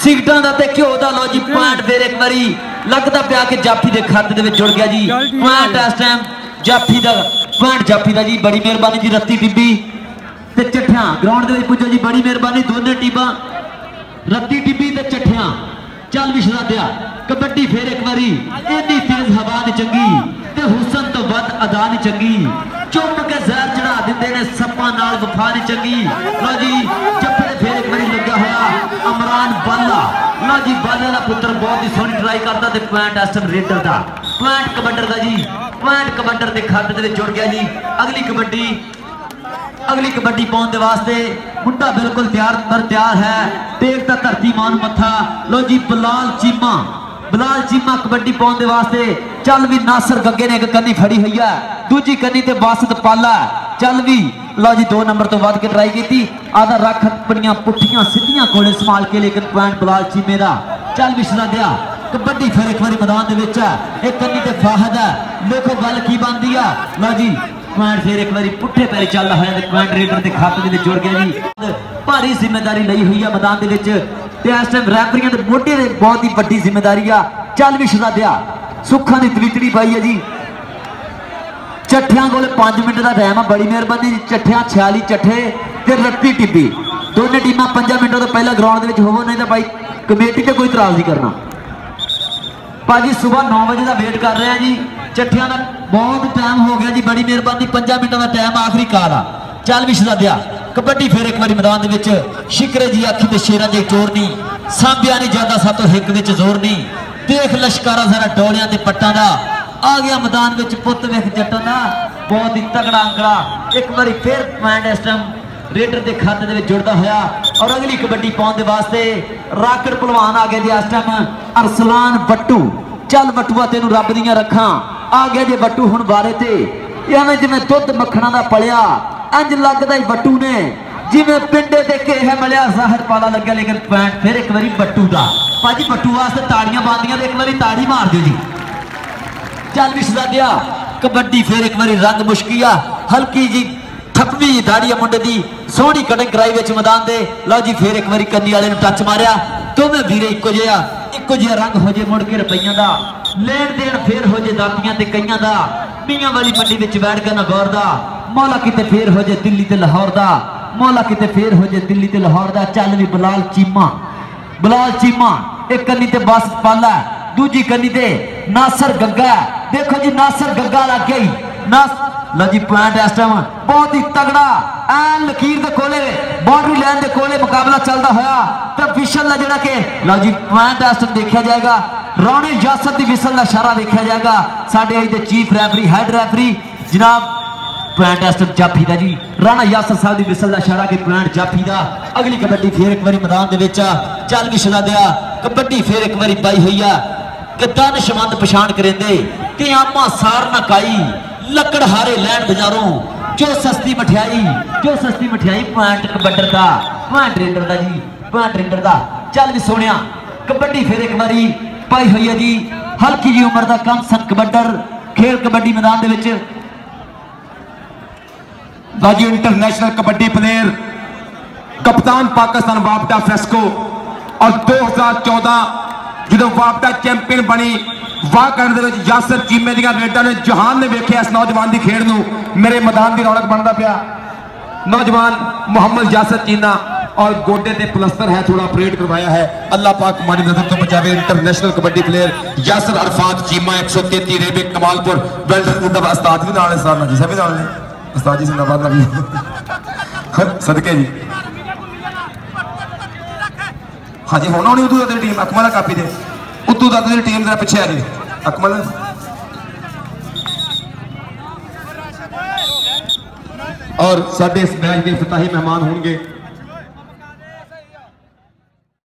Speaker 6: ਸਿਗਟਾਂ ਦਾ ਤੇ ਘਿਓ ਦਾ। ਲਓ ਜੀ ਪੁਆਇੰਟ ਫੇਰ ਇੱਕ ਵਾਰੀ। ਲੱਗਦਾ ਪਿਆ ਕਿ ਜਾਫੀ ਦੇ ਖਾਤੇ ਦੇ ਵਿੱਚ ਜੁੜ ਗਿਆ ਜੀ। ਪੁਆਇੰਟ ਇਸ ਟਾਈਮ ਜਾਫੀ ਦਾ ਪੁਆਇੰਟ ਜਾਫੀ ਦਾ ਜੀ। ਬੜੀ ਮਿਹਰਬਾਨੀ ਜੀ ਰੱਤੀ ਬੀਬੀ। ਤੇ ਚੱਠਿਆਂ ਗਰਾਊਂਡ ਦੇ ਵਿੱਚ ਪੁੱਜੋ ਜੀ, ਬੜੀ ਮਿਹਰਬਾਨੀ, ਦੋਨੇ ਟੀਮਾਂ, ਰੱਤੀ ਟਿੱਬੀ ਤੇ ਚੱਠਿਆਂ। ਚੱਲ ਵੀ ਸ਼ਰਾਦਿਆ ਕਬੱਡੀ ਫੇਰ ਇੱਕ ਵਾਰੀ, ਇੰਨੀ ਤੇਜ਼ ਹਵਾ ਨੇ ਚੰਗੀ ਤੇ ਹੁਸਨ ਤੋਂ ਵੱਧ ਅਦਾ ਨੇ ਚੰਗੀ। ਚੁੱਪ ਕੇ ਜ਼ਹਿਰ ਚੜਾ ਦਿੰਦੇ ਨੇ, ਸੱਪਾਂ ਨਾਲ ਵਫਾ ਨੇ ਚੰਗੀ। ਲੋ ਜੀ, ਜੱਫੇ ਫੇਰ ਇੱਕ ਵਾਰੀ ਲੱਗਿਆ ਹੋਇਆ, ਅਮਰਾਨ ਬਾਲਾ। ਲੋ ਜੀ, ਬਾਲੇ ਦਾ ਪੁੱਤਰ ਬਹੁਤ ਹੀ ਸੋਹਣੀ ਟਰਾਈ ਕਰਦਾ ਤੇ ਪੁਆਇੰਟ ਐਸਟਮ ਰੇਡਰ ਦਾ। ਪੁਆਇੰਟ ਕਬੱਡਰ ਦਾ ਜੀ ਪੁਆਇੰਟ ਕਬੱਡਰ ਦੇ ਖਾਤੇ ਦੇ ਵਿੱਚ ਜੁੜ ਗਿਆ ਜੀ। ਅਗਲੀ ਕਬੱਡੀ ਅਗਲੀ ਕਬੱਡੀ ਪਾਉਣ ਦੇ ਵਾਸਤੇ ਮੁੰਡਾ ਬਿਲਕੁਲ ਤਿਆਰ ਪਰ ਤਿਆਰ ਹੈ। ਟੇਕ ਧਰਤੀ ਮਾਂ ਮੱਥਾ। ਲੋ ਜੀ, ਬਲਾਲ ਚੀਮਾ। ਬਲਾਲ ਚੀਮਾ ਕਬੱਡੀ ਪਾਉਣ ਦੇ ਵਾਸਤੇ ਚੱਲ ਵੀ ਨਾਸਰ ਗੱਗੇ ਨੇ ਇੱਕ ਕੰਨੀ ਫੜੀ ਹੋਈ ਹੈ। ਦੂਜੀ ਕੰਨੀ ਤੇ ਬਾਸਤ ਪਾਲਾ ਚੱਲ ਵੀ ਲੋ ਜੀ 2 ਨੰਬਰ ਤੋਂ ਵੱਧ ਕੇ ਟਰਾਈ ਕੀਤੀ। ਆਦਾ ਰੱਖ ਆਪਣੀਆਂ ਪੁੱਠੀਆਂ ਸਿੱਧੀਆਂ ਕੋਲੇ ਸੰਭਾਲ ਕੇ ਲੇਕਿਨ ਪੁਆਇੰਟ ਬਲਾਲ ਚੀਮੇ ਦਾ। ਚੱਲ ਵੀ ਸ਼ਰਾਦਿਆ ਕਬੱਡੀ ਫਿਰ ਇੱਕ ਵਾਰੀ ਮੈਦਾਨ ਦੇ ਵਿੱਚ ਹੈ। ਇੱਕ ਕੰਨੀ ਤੇ ਫਾਹਦ ਹੈ। ਦੇਖੋ ਗੱਲ ਕੀ ਬਣਦੀ ਆ। ਲਓ ਜੀ ਪੁਆਇੰਟ ਫਿਰ ਇੱਕ ਵਾਰੀ ਪੁੱਠੇ ਪੈਰੇ ਚੱਲਦਾ ਹੋਇਆ ਤੇ ਪੁਆਇੰਟ ਰੇਡਰ ਦੇ ਖਾਤੇ ਦੇ ਵਿੱਚ ਜੁੜ ਗਿਆ ਜੀ। ਭਾਰੀ ਜ਼ਿੰਮੇਵਾਰੀ ਲਈ ਹੋਈ ਆ ਮੈਦਾਨ ਦੇ ਵਿੱਚ ਤੇ ਇਸ ਟਾਈਮ ਰੈਫਰੀਆਂ ਦੇ ਮੋਢੇ ਤੇ ਬਹੁਤ ਹੀ ਵੱਡੀ ਜ਼ਿੰਮੇਵਾਰੀ ਆ। ਚੱਲ ਵੀ ਸ਼ਰਾਦਿਆ ਸੁੱਖਾਂ ਦੀ ਤਵੀਤੜੀ ਪਾਈ ਹੈ ਜੀ। ਚੱਠਿਆਂ ਕੋਲ 5 ਮਿੰਟ ਦਾ ਟਾਈਮ ਆ, ਬੜੀ ਮਿਹਰਬਾਨੀ ਜੀ। ਚੱਠਿਆਂ 46 ਚੱਠੇ ਤੇ ਰੱਤੀ ਟਿੱਬੀ। ਦੋਨੇ ਟੀਮਾਂ 5 ਮਿੰਟਾਂ ਤੋਂ ਪਹਿਲਾਂ ਗਰਾਊਂਡ ਦੇ ਵਿੱਚ ਹੋਵੋ, ਨਹੀਂ ਤਾਂ ਬਾਈ ਕਮੇਟੀ ਤੇ ਕੋਈ ਇਤਰਾਜ਼ ਨਹੀਂ ਕਰਨਾ। ਭਾਜੀ, ਸਵੇਰ 9 ਵਜੇ ਦਾ ਵੇਟ ਕਰ ਰਿਹਾ ਜੀ। ਚੱਠਿਆਂ ਦਾ ਬਹੁਤ ਟਾਈਮ ਹੋ ਗਿਆ ਜੀ, ਬੜੀ ਮਿਹਰਬਾਨੀ 5 ਮਿੰਟਾਂ ਦਾ ਟਾਈਮ ਆਖਰੀ ਕਾਲ ਆ। ਚੱਲ ਵੀ ਸ਼ਦਾਦਿਆ ਕਬੱਡੀ ਫੇਰ ਇੱਕ ਵਾਰੀ ਮੈਦਾਨ ਦੇ ਵਿੱਚ, ਸ਼ਿਕਰੇ ਜੀ ਅੱਖੀ ਤੇ ਸ਼ੇਰਾਂ ਦੇ ਚੋਰ ਨਹੀਂ, ਸਾਂਭਿਆ ਨਹੀਂ ਜਾਂਦਾ ਸਾਤੋਂ ਹਿੱਕ ਵਿੱਚ ਜ਼ੋਰ ਨਹੀਂ। ਦੇਖ ਲਸ਼ਕਾਰਾ ਜ਼ਰਾ ਡੋਲਿਆਂ ਤੇ ਪੱਟਾਂ ਦਾ, ਆ ਗਿਆ ਮੈਦਾਨ ਵਿੱਚ ਪੁੱਤ ਵੇਖ ਜੱਟਾਂ ਦਾ, ਬਹੁਤ ਹੀ ਤਗੜਾ ਅੰਗੜਾ। ਇੱਕ ਵਾਰੀ ਫੇਰ ਪੁਆਇੰਟ ਇਸ ਟਾਈਮ ਰੇਡਰ ਦੇ ਖਾਤੇ ਦੇ ਵਿੱਚ ਜੁੜਦਾ ਹੋਇਆ, ਔਰ ਅਗਲੀ ਕਬੱਡੀ ਪਾਉਣ ਦੇ ਵਾਸਤੇ ਰਾਕੜ ਪਹਿਲਵਾਨ ਆ ਗਏ ਜੀ ਇਸ ਟਾਈਮ ਅਰਸਲਾਨ ਬੱਟੂ ਚੱਲ ਬੱਟੂਆ ਤੈਨੂੰ ਰੱਬ ਦੀਆਂ ਰੱਖਾਂ। ਆ ਗਿਆ ਜੇ ਬੱਟੂ ਹੁਣ ਬਾਰੇ ਤੇ। ਐਵੇਂ ਜਿਵੇਂ ਦੁੱਧ ਮੱਖਣਾ ਦਾ ਪਲਿਆ ਇੰਜ ਲੱਗਦਾ ਹੀ ਬੱਟੂ ਨੇ। ਜਿਵੇਂ ਪਿੰਡੇ ਤੇ ਕਿਹ ਮਿਲਿਆ, ਜ਼ਾਹਿਰ ਪਾਲਾ ਲੱਗਿਆ, ਲੇਕਿਨ ਪੁਆਇੰਟ ਫਿਰ ਇੱਕ ਵਾਰੀ ਬੱਟੂ ਦਾ। ਭਾਜੀ ਬੱਟੂ ਵਾਸਤੇ ਤਾੜੀਆਂ ਬੰਦੀਆਂ ਤੇ ਇੱਕ ਵਾਰੀ ਤਾੜੀ ਮਾਰ ਦਿਓ ਜੀ। ਚੱਲ ਵੀ ਸਦਾਦਿਆ ਕਬੱਡੀ ਫੇਰ ਇੱਕ ਵਾਰੀ ਰੰਗ ਮੁਸ਼ਕੀਆ ਹਲਕੀ ਜੀ ਠੱਪੀ ਦਾੜੀ ਆ ਮੁੰਡੇ ਦੀ, ਸੋਹਣੀ ਕਟਿੰਗ ਕਰਾਈ ਵਿੱਚ ਮੈਦਾਨ ਦੇ। ਲਓ ਜੀ, ਫਿਰ ਇੱਕ ਵਾਰੀ ਕੰਨੀ ਵਾਲੇ ਨੂੰ ਟੱਚ ਮਾਰਿਆ। ਦੋਵੇਂ ਵੀਰੇ ਇੱਕੋ ਜਿਹਾ ਇੱਕੋ ਜਿਹਾ ਰੰਗ ਹੋ ਜੇ ਮੁੜ ਕੇ ਰੁਪਈਆਂ ਦਾ। ਲੈਣ ਦੇਣ ਫੇਰ ਹੋ ਜੇ ਦਾਤੀਆਂ ਤੇ ਕਈਆਂ ਦਾ, ਮੀਆਂ ਵਾਲੀ ਮੰਡੀ ਵਿੱਚ ਬੈਠ ਕੇ ਨਾ ਗੌਰ ਦਾ, ਮੌਲਾ ਕਿਤੇ ਫੇਰ ਹੋ ਜੇ ਦਿੱਲੀ ਤੇ ਲਾਹੌਰ ਦਾ, ਮੌਲਾ ਕਿਤੇ ਫੇਰ ਹੋ ਜੇ ਦਿੱਲੀ ਤੇ ਲਾਹੌਰ ਦਾ, ਚੱਲ ਵੀ ਬਲਾਲ ਚੀਮਾ ਬਲਾਲ ਚੀਮਾ, ਇੱਕ ਕੰਨੀ ਤੇ ਬਸ ਪਾਲਾ, ਦੂਜੀ ਕੰਨੀ ਤੇ ਨਾਸਰ ਗੱਗਾ, ਦੇਖੋ ਜੀ ਨਾਸਰ ਗੱਗਾ ਲੱਗ ਗਈ ਨਾਸ, ਲਓ ਜੀ ਪੁਆਇੰਟ ਇਸ ਟਾਈਮ ਬਹੁਤ ਹੀ ਤਗੜਾ ਐਨ ਲਕੀਰ ਦੇ ਕੋਲੇ ਬਾਰਡਰੀ ਲਾਈਨ ਦੇ ਕੋਲੇ ਮੁਕਾਬਲਾ ਚੱਲਦਾ ਹੋਇਆ, ਤੇ ਵਿਸ਼ਲ ਦਾ ਜਿਹੜਾ ਕਿ, ਲਓ ਜੀ ਪੁਆਇੰਟ ਇਸ ਟਾਈਮ ਦੇਖਿਆ ਜਾਏਗਾ ਰੌਣੀ ਜਾਸਰ ਦੀ ਵਿਸ਼ਲ ਦਾ ਇਸ਼ਾਰਾ ਦੇਖਿਆ ਜਾਏਗਾ। ਸਾਡੇ ਅੱਜ ਦੇ ਚੀਫ ਰੈਫਰੀ, ਹੈਡ ਰੈਫਰੀ, ਜਨਾਬ ਪੁਆਇੰਟ ਇਸ ਜਾਫੀ ਦਾ ਜੀ। ਰਾਣਾ ਯਾਸਰ ਸਾਹਿਬ ਦੀ ਵਿਸਲ ਦਾ ਇਸ਼ਾਰਾ ਕਿ ਪੁਆਇੰਟ ਜਾਫੀ ਦਾ। ਅਗਲੀ ਕਬੱਡੀ ਫੇਰ ਇੱਕ ਵਾਰੀ ਮੈਦਾਨ ਦੇ ਵਿੱਚ ਚੱਲ ਵੀ ਸੁਣਾ ਦਿਆ। ਕਬੱਡੀ ਫੇਰ ਇੱਕ ਵਾਰੀ ਪਾਈ ਹੋਈ ਆ। ਕਿੱਦਾਂ ਨਿਸ਼ਮੰਦ ਪਛਾਣ ਕਰੇਂਦੇ। ਕਿ ਆਮਾ ਸਾਰ ਨਾ ਲੱਕੜ ਹਾਰੇ ਲੈਣ ਬਾਜ਼ਾਰੋਂ। ਜੋ ਸਸਤੀ ਮਠਿਆਈ, ਜੋ ਸਸਤੀ ਮਠਿਆਈ ਪੁਆਇੰਟ ਕਬੱਡਰ ਦਾ। ਪੁਆਇੰਟ ਰੇਡਰ ਦਾ ਜੀ। ਪੁਆਇੰਟ ਰੇਡਰ ਦਾ। ਚੱਲ ਵੀ ਸੋਹਣਿਆ। ਕਬੱਡੀ ਫੇਰ ਇੱਕ ਵਾਰੀ ਪਾਈ ਹੋਈ ਹੈ ਜੀ। ਹਲਕੀ ਜੀ ਉਮਰ ਦਾ ਕੰਮ ਸਨ ਕਬੱਡਰ ਖੇਲ ਕਬੱਡੀ ਮੈਦਾਨ ਦੇ ਵਿੱਚ।
Speaker 1: ਬਾਜੀ ਇੰਟਰਨੈਸ਼ਨਲ ਕਬੱਡੀ ਪਲੇਅਰ ਕਪਤਾਨ ਪਾਕਿਸਤਾਨ ਵਾਪਟਾ ਫੈਸਕੋ। ਔਰ 2014 ਜਦੋਂ ਵਾਪਟਾ ਚੈਂਪੀਅਨ ਬਣੀ, ਵਾਹ ਕਰਨ ਦੇ ਵਿੱਚ ਯਾਸਰ ਚੀਮੇ ਦੀਆਂ ਰੇਡਾਂ ਨੇ ਜਹਾਨ ਨੇ ਵੇਖਿਆ ਇਸ ਨੌਜਵਾਨ ਦੀ ਖੇਡ ਨੂੰ। ਮੇਰੇ ਮੈਦਾਨ ਦੀ ਰੌਣਕ ਬਣਦਾ ਪਿਆ। ਨੌਜਵਾਨ ਮੁਹੰਮਦ ਯਾਸਰ ਚੀਨਾ ਔਰ ਗੋਡੇ ਤੇ ਪਲਸਤਰ ਹੈ ਥੋੜਾ ਆਪਰੇਟ ਕਰਵਾਇਆ ਹੈ ਅੱਲਾਹ ਪਾਕ ਮਾਰੀ ਨਜ਼ਰ ਤੋਂ ਬਚਾਵੇ ਇੰਟਰਨੈਸ਼ਨਲ ਕਬੱਡੀ ਪਲੇਅਰ ਯਾਸਰ ਅਰਫਾਤ ਚੀਮਾ 133 ਰੇਬੇ ਕਮਾਲਪੁਰ ਵੈਲਡਰ ਜਿੰਦਾਬਾਦ ਉਸਤਾਦ ਵੀ ਨਾਲ ਨੇ ਸਰ ਜੀ ਸਭ ਵੀ ਨਾਲ ਨੇ ਉਸਤਾਦ ਜੀ ਜ਼ਿੰਦਾਬਾਦ ਨਬੀ ਸਦਕੇ ਜੀ ਹਾਂਜੀ ਹੁਣ ਆਉਣੀ ਉਦੋਂ ਦੀ ਟੀਮ ਅਕਮਲ ਕਾਪੀ ਦੇ ਉਦੋਂ ਦਾ ਦੀ ਟੀਮ ਜਰਾ ਪਿੱਛੇ ਆ ਜੀ ਅਕਮਲ ਔਰ ਸਾਡੇ ਇਸ ਮੈਚ ਦੇ ਇਫਤਤਾਹੀ ਮਹਿਮਾਨ ਹੋਣਗੇ